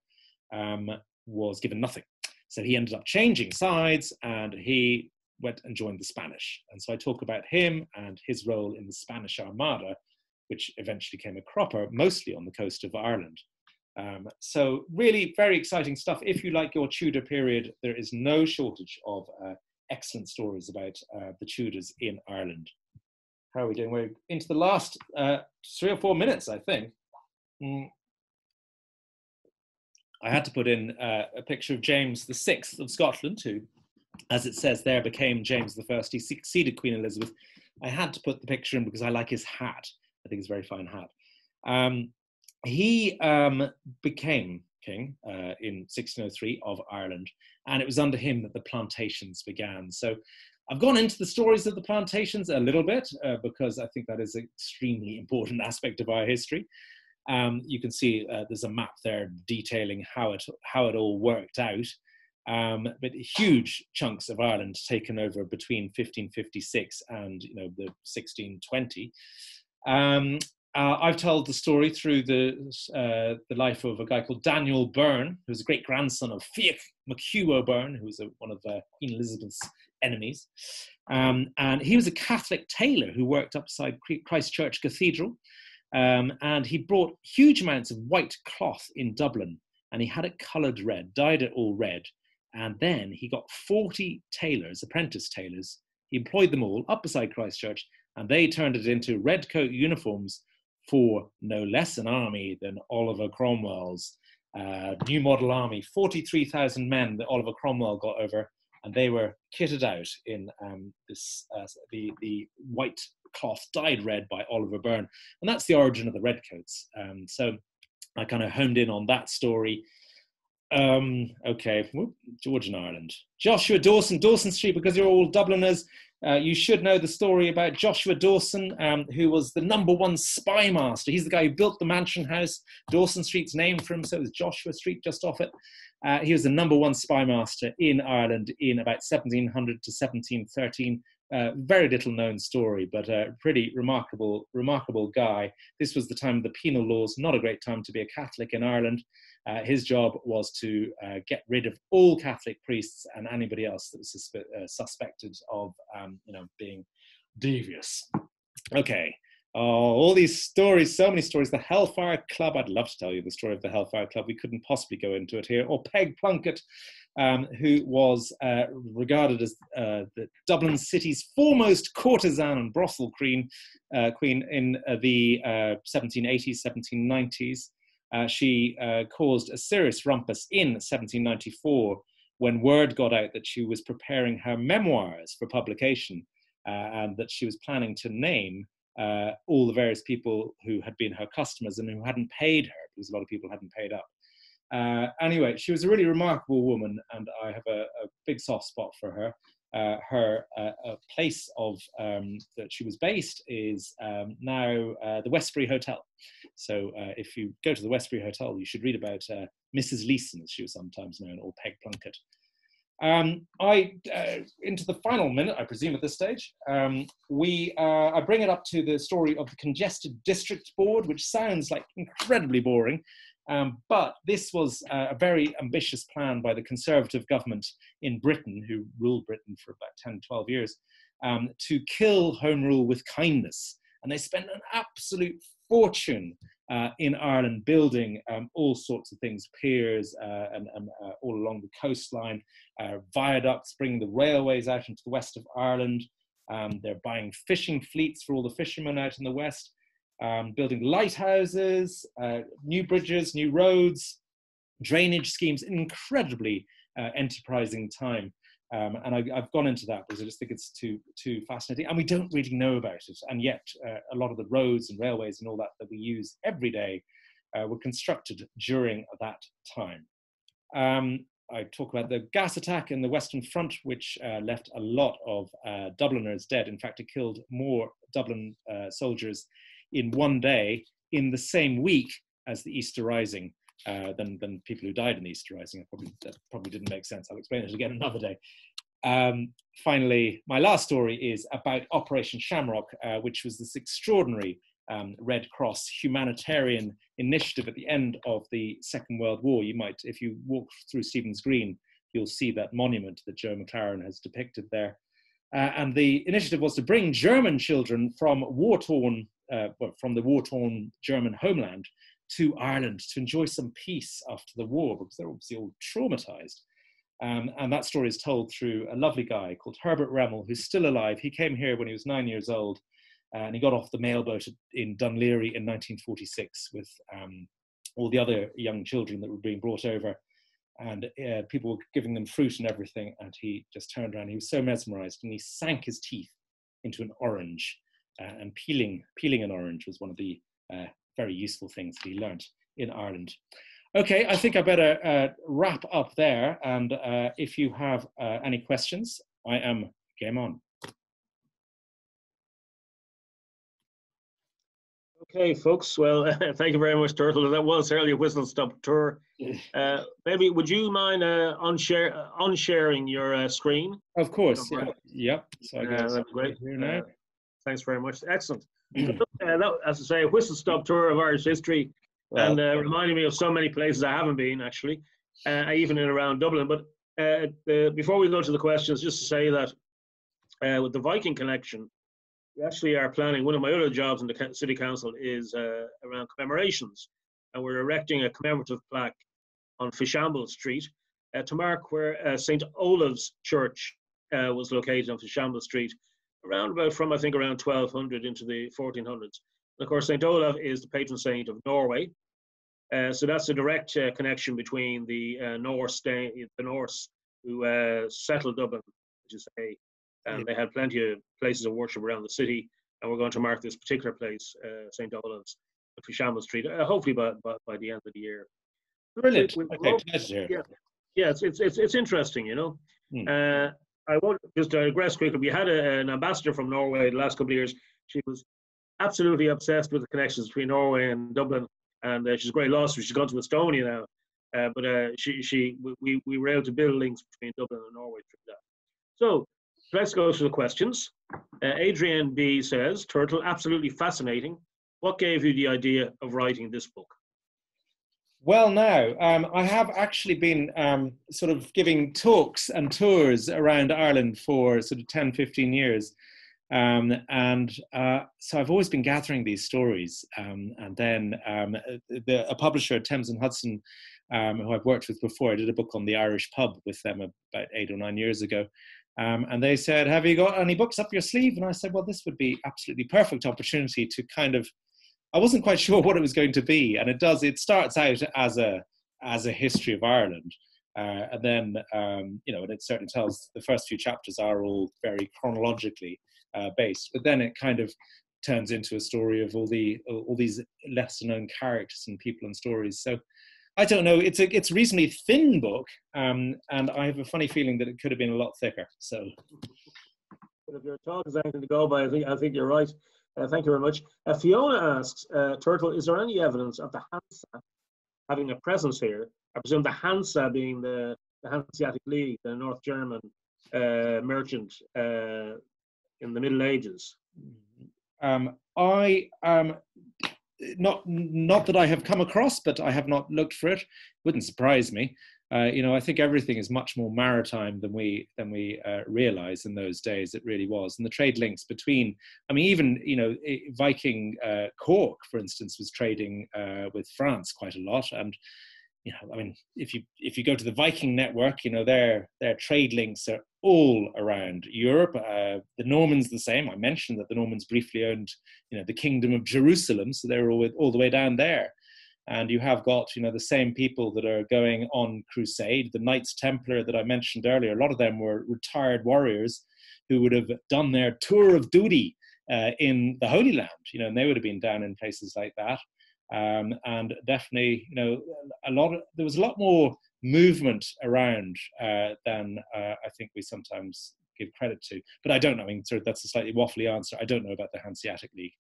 um, was given nothing. So he ended up changing sides and he went and joined the Spanish. And so I talk about him and his role in the Spanish Armada, which eventually came a cropper, mostly on the coast of Ireland. Um, so really very exciting stuff. If you like your Tudor period, there is no shortage of uh, excellent stories about uh, the Tudors in Ireland. How are we doing? We're into the last uh, three or four minutes, I think. Mm. I had to put in uh, a picture of James VI of Scotland, who, as it says there, became James I. He succeeded Queen Elizabeth. I had to put the picture in because I like his hat. I think it's a very fine hat. Um, he um, became king uh, in 1603 of Ireland, and it was under him that the plantations began. So I've gone into the stories of the plantations a little bit uh, because I think that is an extremely important <laughs> aspect of our history. Um, you can see uh, there's a map there detailing how it how it all worked out. Um, but huge chunks of Ireland taken over between 1556 and you know the 1620. Um, uh, I've told the story through the uh, the life of a guy called Daniel Byrne, who was a great grandson of Fiach McHugh O'Byrne, who was a, one of uh, Queen Elizabeth's enemies. Um, and he was a Catholic tailor who worked upside Christ Church Cathedral. Um, and he brought huge amounts of white cloth in Dublin, and he had it coloured red, dyed it all red. And then he got 40 tailors, apprentice tailors. He employed them all up beside Christ Church, and they turned it into red coat uniforms for no less an army than Oliver Cromwell's uh, new model army, 43,000 men that Oliver Cromwell got over, and they were kitted out in um, this uh, the the white cloth dyed red by Oliver Byrne, and that's the origin of the redcoats. Um, so I kind of honed in on that story. Um, okay, Georgian Ireland, Joshua Dawson, Dawson Street, because you're all Dubliners. Uh, you should know the story about Joshua Dawson, um, who was the number one spy master. He's the guy who built the mansion house. Dawson Street's named for him, so it was Joshua Street just off it. Uh, he was the number one spy master in Ireland in about 1700 to 1713. Uh, very little known story, but a pretty remarkable, remarkable guy. This was the time of the penal laws, not a great time to be a Catholic in Ireland. Uh, his job was to uh, get rid of all Catholic priests and anybody else that was suspe- uh, suspected of, um, you know, being devious. Okay, oh, all these stories, so many stories. The Hellfire Club, I'd love to tell you the story of the Hellfire Club. We couldn't possibly go into it here. Or Peg Plunkett, um, who was uh, regarded as uh, the Dublin city's foremost courtesan and brothel queen, uh, queen in the 1780s, 1790s. Uh, she uh, caused a serious rumpus in 1794 when word got out that she was preparing her memoirs for publication uh, and that she was planning to name uh, all the various people who had been her customers and who hadn't paid her because a lot of people hadn't paid up. Uh, anyway, she was a really remarkable woman, and I have a, a big soft spot for her. Uh, her uh, place of um, that she was based is um, now uh, the Westbury Hotel. So uh, if you go to the Westbury Hotel, you should read about uh, Mrs. Leeson, as she was sometimes known, or Peg Plunkett. Um, I into the final minute, I presume at this stage, um, we I bring it up to the story of the congested district board, which sounds like incredibly boring, um, but this was a very ambitious plan by the Conservative government in Britain, who ruled Britain for about 10, 12 years. um, to kill Home Rule with kindness. And they spent an absolute fortune uh, in Ireland building um, all sorts of things, piers uh, and, and uh, all along the coastline, uh, viaducts, bringing the railways out into the west of Ireland. Um, they're buying fishing fleets for all the fishermen out in the west, um, building lighthouses, uh, new bridges, new roads, drainage schemes, incredibly uh, enterprising time. Um, and I, have gone into that because I just think it's too too fascinating, and we don't really know about it. And yet, uh, a lot of the roads and railways and all that that we use every day uh, were constructed during that time. Um, I talk about the gas attack in the Western Front, which uh, left a lot of uh, Dubliners dead. In fact, it killed more Dublin uh, soldiers in one day in the same week as the Easter Rising uh, than, than people who died in the Easter Rising. Probably, that probably didn't make sense. I'll explain it again another day. Um, finally, my last story is about Operation Shamrock, uh, which was this extraordinary um, Red Cross humanitarian initiative at the end of the Second World War. You might, if you walk through Stephen's Green, you'll see that monument that Joe McLaren has depicted there. Uh, and the initiative was to bring German children from war-torn, uh, from the war-torn German homeland to Ireland to enjoy some peace after the war because they're obviously all traumatized. Um, and that story is told through a lovely guy called Herbert Remmel, who's still alive. He came here when he was nine years old and he got off the mailboat in Laoghaire in 1946 with um, all the other young children that were being brought over. And uh, people were giving them fruit and everything. And he just turned around. He was so mesmerized and he sank his teeth into an orange. Uh, and peeling, peeling an orange was one of the uh, very useful things that he learned in Ireland. Okay, I think I better uh, wrap up there. And uh, if you have uh, any questions, I am game on. Okay, folks. Well, <laughs> thank you very much, Turtle. That was certainly a whistle stop tour. <laughs> Uh, maybe would you mind uh, unshare uh, unsharing your uh, screen? Of course. Yeah. Yep. So I guess uh, great. Here now. Thanks very much. Excellent. <clears throat> uh, that, as I say, a whistle stop tour of Irish history, well, and uh, reminding me of so many places I haven't been actually, uh, even in around Dublin. But uh, the, before we go to the questions, just to say that uh, with the Viking connection, we actually are planning. One of my other jobs in the city council is uh, around commemorations, and we're erecting a commemorative plaque on Fishamble Street to mark where St. Olave's Church was located on Fishamble Street around about from I think around 1200 into the 1400s. And of course, Saint Olaf is the patron saint of Norway, uh, so that's a direct uh, connection between the uh, Norse, the Norse who uh, settled Dublin, which is a, and yeah. they had plenty of places of worship around the city. And we're going to mark this particular place, uh, St. Olaf's, Fishamble Street, uh, hopefully by, by, by the end of the year. Brilliant. With okay, yeah, yeah, it's, it's it's it's interesting, you know. Hmm. I won't just digress quickly. We had a, an ambassador from Norway the last couple of years. She was absolutely obsessed with the connections between Norway and Dublin, and uh, she's a great loss. She's gone to Estonia now, uh, but uh, she she we we were able to build links between Dublin and Norway through that. So let's go to the questions. Uh, Adrian B says, "Turtle, absolutely fascinating. What gave you the idea of writing this book?" Well, now, um, I have actually been um, sort of giving talks and tours around Ireland for sort of 10, 15 years. Um, and uh, so I've always been gathering these stories. Um, and then um, the, a publisher, at Thames and Hudson, um, who I've worked with before, I did a book on the Irish pub with them about eight or nine years ago. and they said, Have you got any books up your sleeve? And I said, Well, this would be absolutely perfect opportunity to kind of I wasn't quite <laughs> sure what it was going to be, and it does. It starts out as a as a history of Ireland, uh, and then um, you know, and it certainly tells the first few chapters are all very chronologically uh, based, but then it kind of turns into a story of all the all these lesser known characters and people and stories. So. I don't know. It's a it's a reasonably thin book, um, and I have a funny feeling that it could have been a lot thicker. So, but if your talk is anything to go by, I think I think you're right. Uh, thank you very much. Uh, Fiona asks, uh, Turtle, is there any evidence of the Hansa having a presence here? I presume the Hansa being the, the Hanseatic League, the North German uh, merchant uh, in the Middle Ages. Um, I um, not not that I have come across, but I have not looked for it. Wouldn't surprise me. Uh, you know, I think everything is much more maritime than we than we uh, realize in those days. It really was, and the trade links between, I mean, even you know, Viking uh, Cork, for instance, was trading uh, with France quite a lot, and you know, I mean, if you if you go to the Viking network, you know, their their trade links are all around Europe. Uh, the Normans the same. I mentioned that the Normans briefly owned, you know, the Kingdom of Jerusalem, so they were all, all the way down there and you have got you know the same people that are going on crusade. The knights templar that i mentioned earlier a lot of them were retired warriors who would have done their tour of duty uh, in the holy land you know and they would have been down in places like that. Um, and definitely you know a lot of, there was a lot more movement around uh, than uh, i think we sometimes give credit to. But i don't know. I mean sort of that's a slightly waffly answer. I don't know about the hanseatic league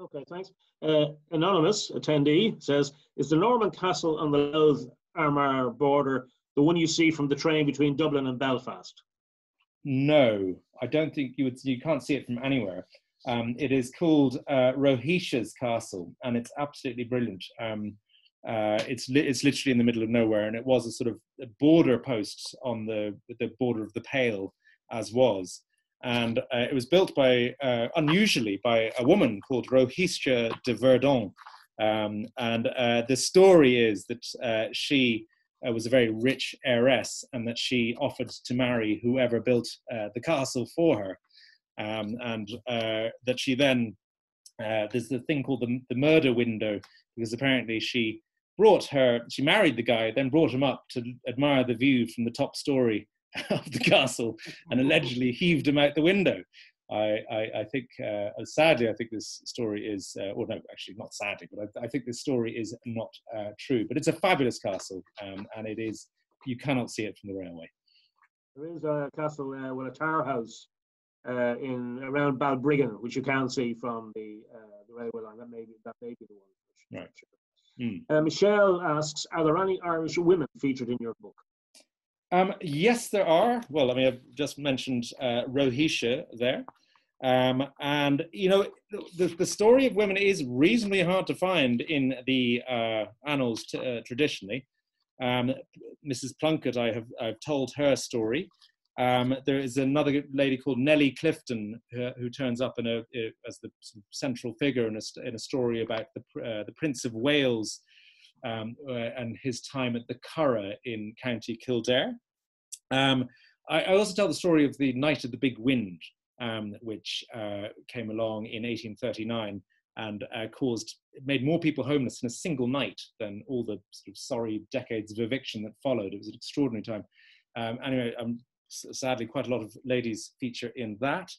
Okay, thanks. Uh, anonymous attendee says, is the Norman Castle on the Louth Armagh border the one you see from the train between Dublin and Belfast? No, I don't think you would. You can't see it from anywhere. Um, it is called uh, Rohesia's Castle, and it's absolutely brilliant. Um, uh, it's li- it's literally in the middle of nowhere, and it was a sort of border post on the the border of the Pale, as was and uh, it was built by uh, unusually by a woman called Rohesia de Verdon. Um, and uh, the story is that uh, she uh, was a very rich heiress and that she offered to marry whoever built uh, the castle for her. Um, and that she then, there's the thing called the, the murder window, because apparently she brought her, she married the guy, then brought him up to admire the view from the top story <laughs> of the castle and allegedly heaved him out the window. I, I, I think, uh, sadly, I think this story is, uh, or no, actually not sadly, but I, I think this story is not uh, true. But it's a fabulous castle, um, and it is, you cannot see it from the railway. There is a castle uh, with a tower house uh, in around Balbriggan, which you can see from the, uh, the railway line. That may be, that may be the one. Right. Sure. Mm. Michelle asks, are there any Irish women featured in your book? Um, yes, there are. Well, I mean, I've just mentioned uh, Rohesia there. Um, and, you know, the, the story of women is reasonably hard to find in the uh, annals t- uh, traditionally. Um, Mrs. Plunkett, I have I've told her story. Um, there is another lady called Nellie Clifton who, who turns up in a, as the central figure in a, in a story about the, uh, the Prince of Wales um, uh, and his time at the Curragh in County Kildare. Um, I, I, also tell the story of the Night of the Big Wind, um, which uh, came along in 1839 and uh, caused made more people homeless in a single night than all the sort of sorry decades of eviction that followed. It was an extraordinary time. Um, anyway, um, sadly, quite a lot of ladies feature in that.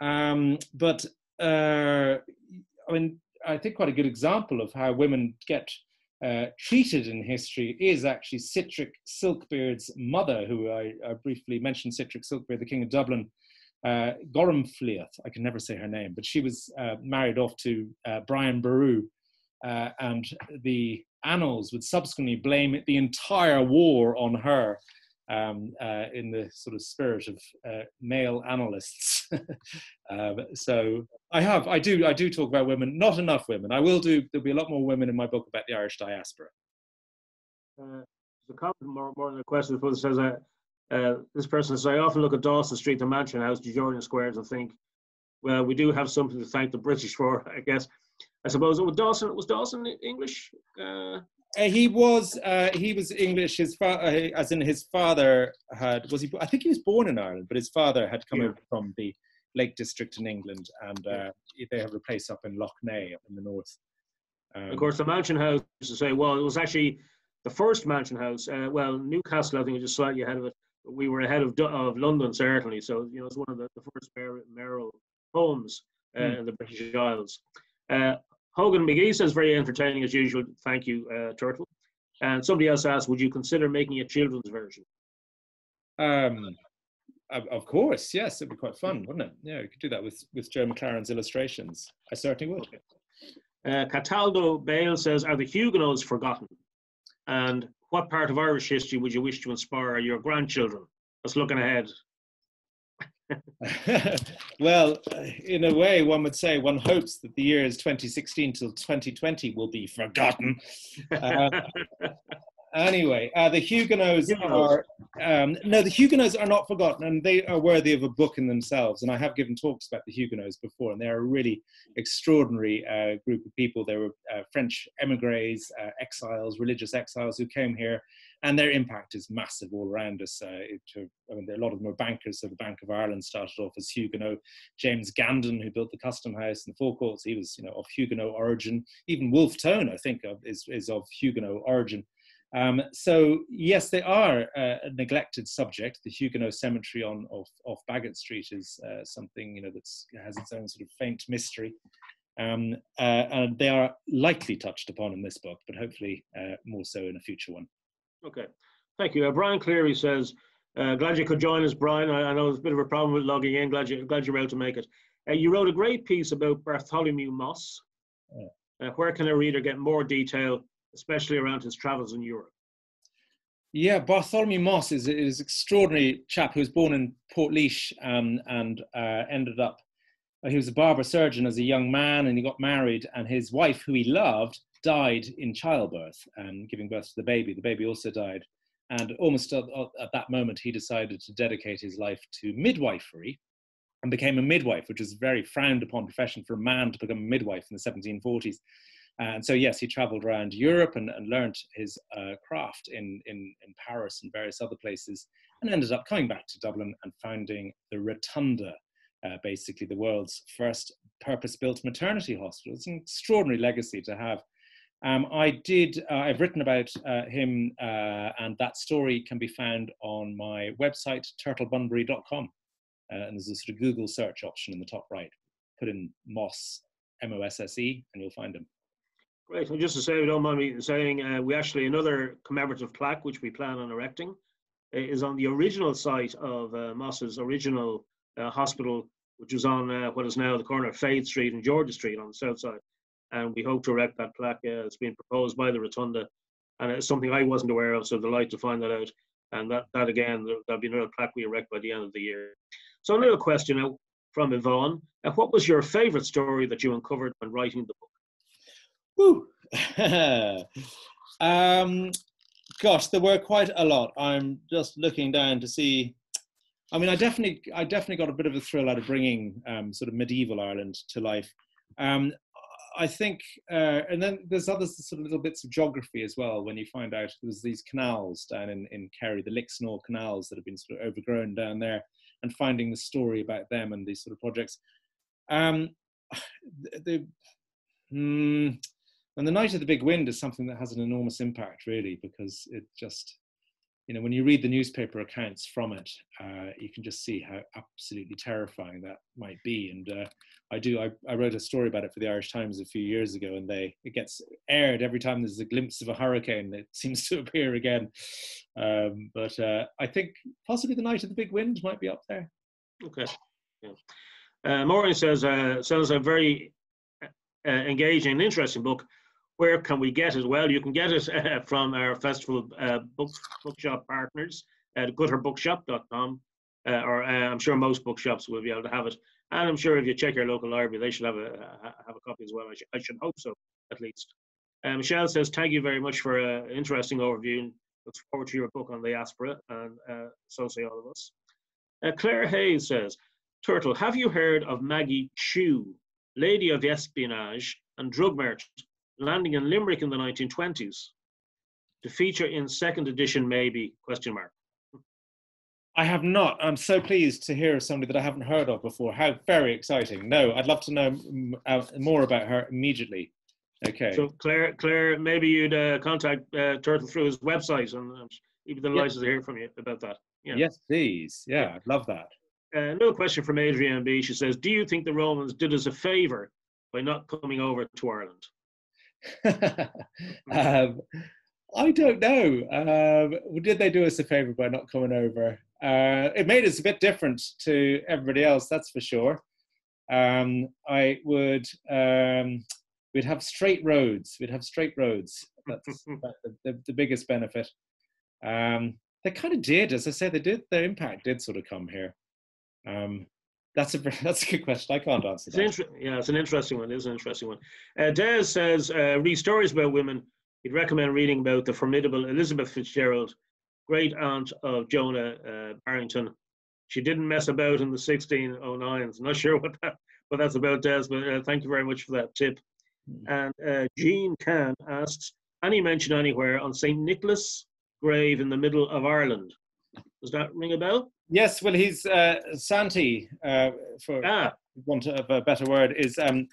Um, but uh, I mean, I think quite a good example of how women get uh, treated in history is actually Sitric Silkbeard's mother, who I, I, briefly mentioned, Sitric Silkbeard, the King of Dublin, uh, Gormflaith, I can never say her name, but she was uh, married off to uh, Brian Boru, uh, and the annals would subsequently blame the entire war on her um, uh, in the sort of spirit of uh, male analysts. <laughs> um, so I have, I do, I do talk about women, not enough women. I will do. There'll be a lot more women in my book about the Irish diaspora. Uh, a comment more, more than a question. Says uh, this person says, I often look at Dawson Street, the Mansion House, Georgian Squares, and think, well, we do have something to thank the British for, I guess. I suppose it was Dawson. Was Dawson English? Uh, uh, he was uh, he was English. His father, uh, as in his father had was he? I think he was born in Ireland, but his father had come yeah. over from the Lake District in England, and uh, they have a place up in Lough Neagh up in the north. Um, of course, the Mansion House. To say, well, it was actually the first Mansion House. Uh, well, Newcastle, I think, was just slightly ahead of it. We were ahead of of London certainly. So you know, it's one of the, the first mayoral homes mm. in the British Isles. Uh, Hogan McGee says, very entertaining as usual. Thank you, uh, Turtle. And somebody else asked, would you consider making a children's version? Um, of course, yes, it'd be quite fun, wouldn't it? Yeah, we could do that with, with Joe McLaren's illustrations. I certainly would. Uh, Cataldo Bale says, are the Huguenots forgotten? And what part of Irish history would you wish to inspire your grandchildren? That's looking ahead. <laughs> well, in a way, one would say one hopes that the years 2016 till 2020 will be forgotten. Uh, <laughs> Anyway, uh, the Huguenots, Huguenots. are um, no, the Huguenots are not forgotten, and they are worthy of a book in themselves. And I have given talks about the Huguenots before, and they're a really extraordinary uh, group of people. They were uh, French emigres, uh, exiles, religious exiles who came here, and their impact is massive all around us. Uh, to, I mean, a lot of them are bankers. So the Bank of Ireland started off as Huguenot. James Gandon, who built the Custom House and the Four Courts, he was, you know, of Huguenot origin. Even Wolfe Tone, I think, of, is is of Huguenot origin. Um, so yes, they are uh, a neglected subject. The Huguenot cemetery on off, off Baggot Street is uh, something you know that has its own sort of faint mystery, um, uh, and they are lightly touched upon in this book, but hopefully uh, more so in a future one. Okay, thank you. Uh, Brian Cleary says, uh, "Glad you could join us, Brian. I, I, know there's a bit of a problem with logging in. Glad you glad you're able to make it. you wrote a great piece about Bartholomew Mosse. Yeah. where can a reader get more detail?" Especially around his travels in Europe. Yeah, Bartholomew Mosse is, is an extraordinary chap who was born in Portlaoise um, and uh, ended up, uh, he was a barber surgeon as a young man and he got married and his wife, who he loved, died in childbirth and giving birth to the baby. The baby also died. And almost at, at that moment, he decided to dedicate his life to midwifery and became a midwife, which was a very frowned upon profession for a man to become a midwife in the 1740s. And so, yes, he traveled around Europe and, and learned his uh, craft in, in, in Paris and various other places, and ended up coming back to Dublin and founding the Rotunda, uh, basically the world's first purpose built maternity hospital. It's an extraordinary legacy to have. Um, I did, uh, I've written about uh, him, uh, and that story can be found on my website, turtlebunbury.com. Uh, and there's a sort of Google search option in the top right. Put in Mosse, M O S S E, and you'll find him. Great. And just to say, we don't mind me saying, uh, we actually, another commemorative plaque, which we plan on erecting, is on the original site of uh, Mosse's original uh, hospital, which was on uh, what is now the corner of Fade Street and Georgia Street on the south side. And we hope to erect that plaque. Uh, it's been proposed by the Rotunda, and it's something I wasn't aware of, so delight to find that out. And that, that again, there'll be another plaque we erect by the end of the year. So another question from Yvonne. Uh, what was your favourite story that you uncovered when writing the? <laughs> Um, gosh, there were quite a lot. I'm just looking down to see. I mean, I definitely, I definitely got a bit of a thrill out of bringing um, sort of medieval Ireland to life. Um, I think, uh, and then there's other sort of little bits of geography as well. When you find out there's these canals down in, in Kerry, the Lixnaw canals that have been sort of overgrown down there, and finding the story about them and these sort of projects. Um, <sighs> the, the mm, and the night of the big wind is something that has an enormous impact really because it just you know when you read the newspaper accounts from it uh, you can just see how absolutely terrifying that might be. And uh, i do I, I, wrote a story about it for the irish times a few years ago and they it gets aired every time there's a glimpse of a hurricane it <laughs> seems to appear again. Um, but uh, i think possibly the night of the big wind might be up there. Okay. Yeah. Uh, Maureen says uh, sounds a very uh, engaging and interesting book where can we get it? Well, you can get it <laughs> uh, from our festival uh, book, bookshop partners at gutterbookshop.com, uh, or uh, I'm sure most bookshops will be able to have it. And I'm sure if you check your local library, they should have a have a copy as well. I, sh- I should hope so, at least. Uh, Michelle says, "Thank you very much for an interesting overview. Looks forward to your book on the diaspora, and uh, so say all of us." Claire Hayes says, "Turtle, have you heard of Maggie Chew, lady of the espionage and drug merchant landing in Limerick in the 1920s to feature in second edition maybe question mark I have not. I'm so pleased to hear of somebody that I haven't heard of before. How very exciting! No, I'd love to know uh, more about her immediately. Okay. So Claire, Claire, maybe you'd uh, contact uh, Turtle through his website, and um, he'd be delighted yes. to hear from you about that. Yeah. Yes, please. Yeah, yeah. I'd love that. Uh, another question from Adrienne B. She says, "Do you think the Romans did us a favour by not coming over to Ireland?" <laughs> <laughs> um, I don't know. Um, did they do us a favor by not coming over? Uh, it made us a bit different to everybody else, that's for sure. Um, I would, um, we'd have straight roads. We'd have straight roads. That's <laughs> the, the, the, biggest benefit. Um, they kind of did, as I said, they did. Their impact did sort of come here. Um, that's a <laughs> that's a good question. I can't answer it's that. Inter- yeah, it's an interesting one. It is an interesting one. Uh, Des says, uh, read stories about women he'd recommend reading about the formidable Elizabeth Fitzgerald, great aunt of Jonah uh, Barrington. She didn't mess about in the 1609s. Not sure what that what that's about, Des, but uh, thank you very much for that tip. Mm. And uh, Jean Can asks, any mention anywhere on St. Nicholas grave in the middle of Ireland? Does that ring a bell? Yes, well, he's uh, Santi, uh, for ah. want of a better word, is um,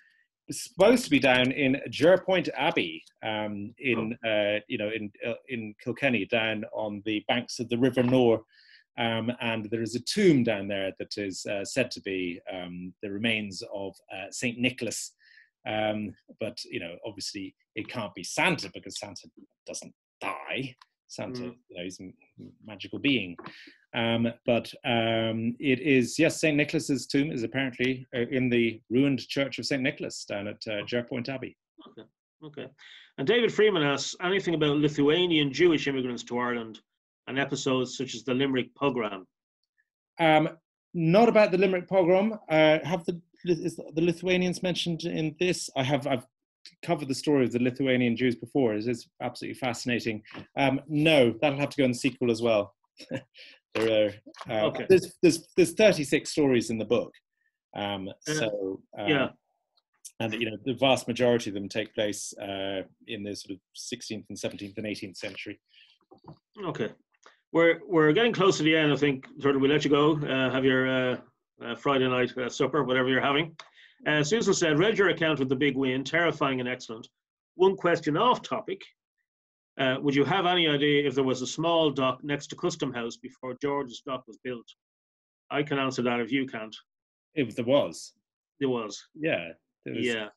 supposed to be down in Jerpoint Abbey, um, in oh. uh, you know in uh, in Kilkenny, down on the banks of the River Nore. Um, and there is a tomb down there that is uh, said to be um, the remains of uh, Saint Nicholas. Um, but you know, obviously, it can't be Santa because Santa doesn't die. Santa, mm. you know, he's a magical being. Um, but um, it is, yes, St. Nicholas's tomb is apparently uh, in the ruined church of St. Nicholas down at uh, Jerpoint Abbey. Okay, okay. And David Freeman asks anything about Lithuanian Jewish immigrants to Ireland and episodes such as the Limerick pogrom? Um, not about the Limerick pogrom. Uh, have the is the Lithuanians mentioned in this? I have. I've covered the story of the Lithuanian Jews before. It is absolutely fascinating. Um, no, that'll have to go in the sequel as well. <laughs> there are uh, okay. there's, there's there's 36 stories in the book. Um, uh, so um, yeah, and you know the vast majority of them take place uh, in the sort of 16th and 17th and 18th century. Okay, we're we're getting close to the end. I think. Sort we'll let you go. Uh, have your uh, uh, Friday night supper, whatever you're having. Uh, Susan said, read your account of the big win, terrifying and excellent. One question off topic. Uh, would you have any idea if there was a small dock next to Custom House before George's dock was built? I can answer that if you can't. If there was. There was. Yeah. There was, yeah.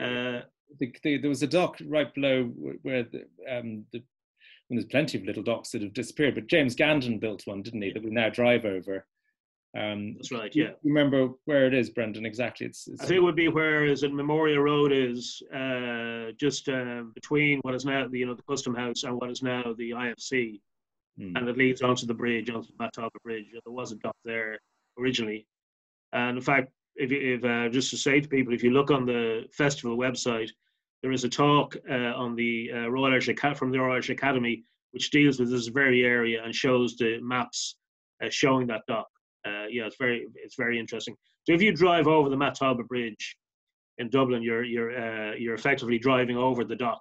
Uh, the, the, there was a dock right below where the, um, the there's plenty of little docks that have disappeared, but James Gandon built one, didn't he, that we now drive over. Um, That's right. Yeah. remember where it is, Brendan? Exactly. It's. it's I think it would be where is it Memorial Road is, uh, just uh, between what is now the you know the Custom House and what is now the IFC, hmm. and it leads onto the bridge, onto the Matt Talbot Bridge. There was a dock there originally, and in fact, if, if uh, just to say to people, if you look on the festival website, there is a talk uh, on the uh, Royal Irish Academy from the Royal Irish Academy, which deals with this very area and shows the maps uh, showing that dock uh, yeah, it's very it's very interesting. So if you drive over the Matt Talbot Bridge in Dublin, you're you're uh, you're effectively driving over the dock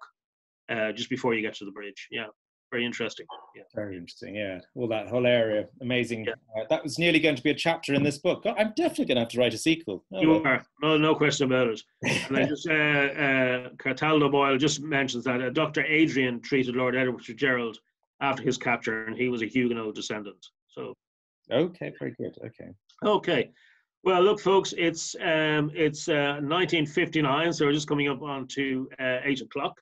uh, just before you get to the bridge. Yeah, very interesting. Yeah, very interesting. Yeah, all that whole area, amazing. Yeah. Uh, that was nearly going to be a chapter in this book. I'm definitely going to have to write a sequel. Oh, you are no no question about it. and I <laughs> just uh, uh, Cataldo Boyle just mentions that uh, Dr. Adrian treated Lord Edward Fitzgerald after his capture, and he was a Huguenot descendant. So Okay, very good. Okay. Okay. Well, look, folks, it's um, it's uh, 1959, so we're just coming up on to uh, eight o'clock.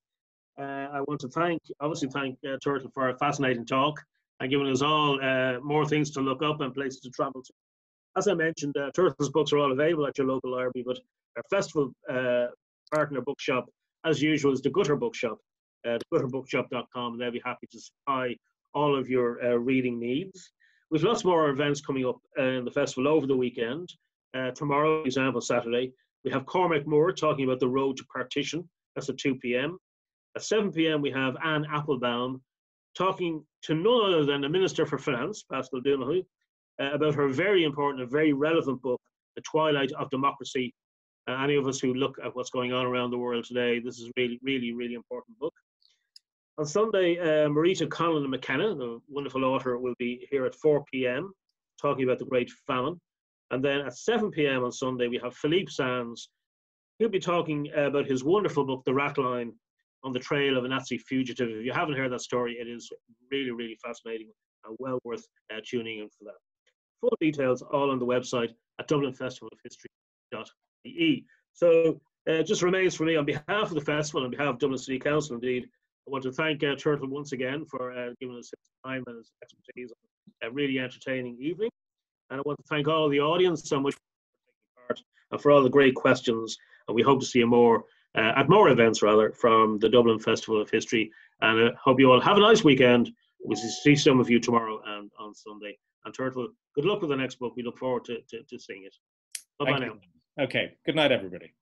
Uh, I want to thank, obviously, thank uh, Turtle for a fascinating talk and giving us all uh, more things to look up and places to travel to. As I mentioned, uh, Turtle's books are all available at your local library, but our festival partner bookshop, as usual, is the Gutter Bookshop, uh, gutterbookshop.com. They'll be happy to supply all of your reading needs. We've lots more events coming up in the festival over the weekend. Uh, tomorrow, for example, Saturday, we have Cormac Moore talking about the road to partition. That's at 2 p.m. At 7 p.m., we have Anne Applebaum talking to none other than the Minister for Finance, Paschal Donohoe, uh, about her very important and very relevant book, The Twilight of Democracy. Uh, any of us who look at what's going on around the world today, this is really, really, really important book. On Sunday, uh, Marita Conlon McKenna, the wonderful author, will be here at 4 p.m. talking about the Great Famine. And then at 7 p.m. on Sunday, we have Philippe Sands. He'll be talking about his wonderful book, The Rat Line, on the trail of a Nazi fugitive. If you haven't heard that story, it is really, really fascinating and well worth uh, tuning in for that. Full details all on the website at dublinfestivalofhistory.ie. So uh, just remains for me on behalf of the festival, on behalf of Dublin City Council, indeed, I want to thank uh, Turtle once again for uh, giving us his time and his expertise on a really entertaining evening. And I want to thank all the audience so much for taking part and for all the great questions. And we hope to see you more uh, at more events, rather, from the Dublin Festival of History. And I uh, hope you all have a nice weekend. We'll see some of you tomorrow and on Sunday. And Turtle, good luck with the next book. We look forward to, to, to seeing it. Bye bye now. Okay. Good night, everybody.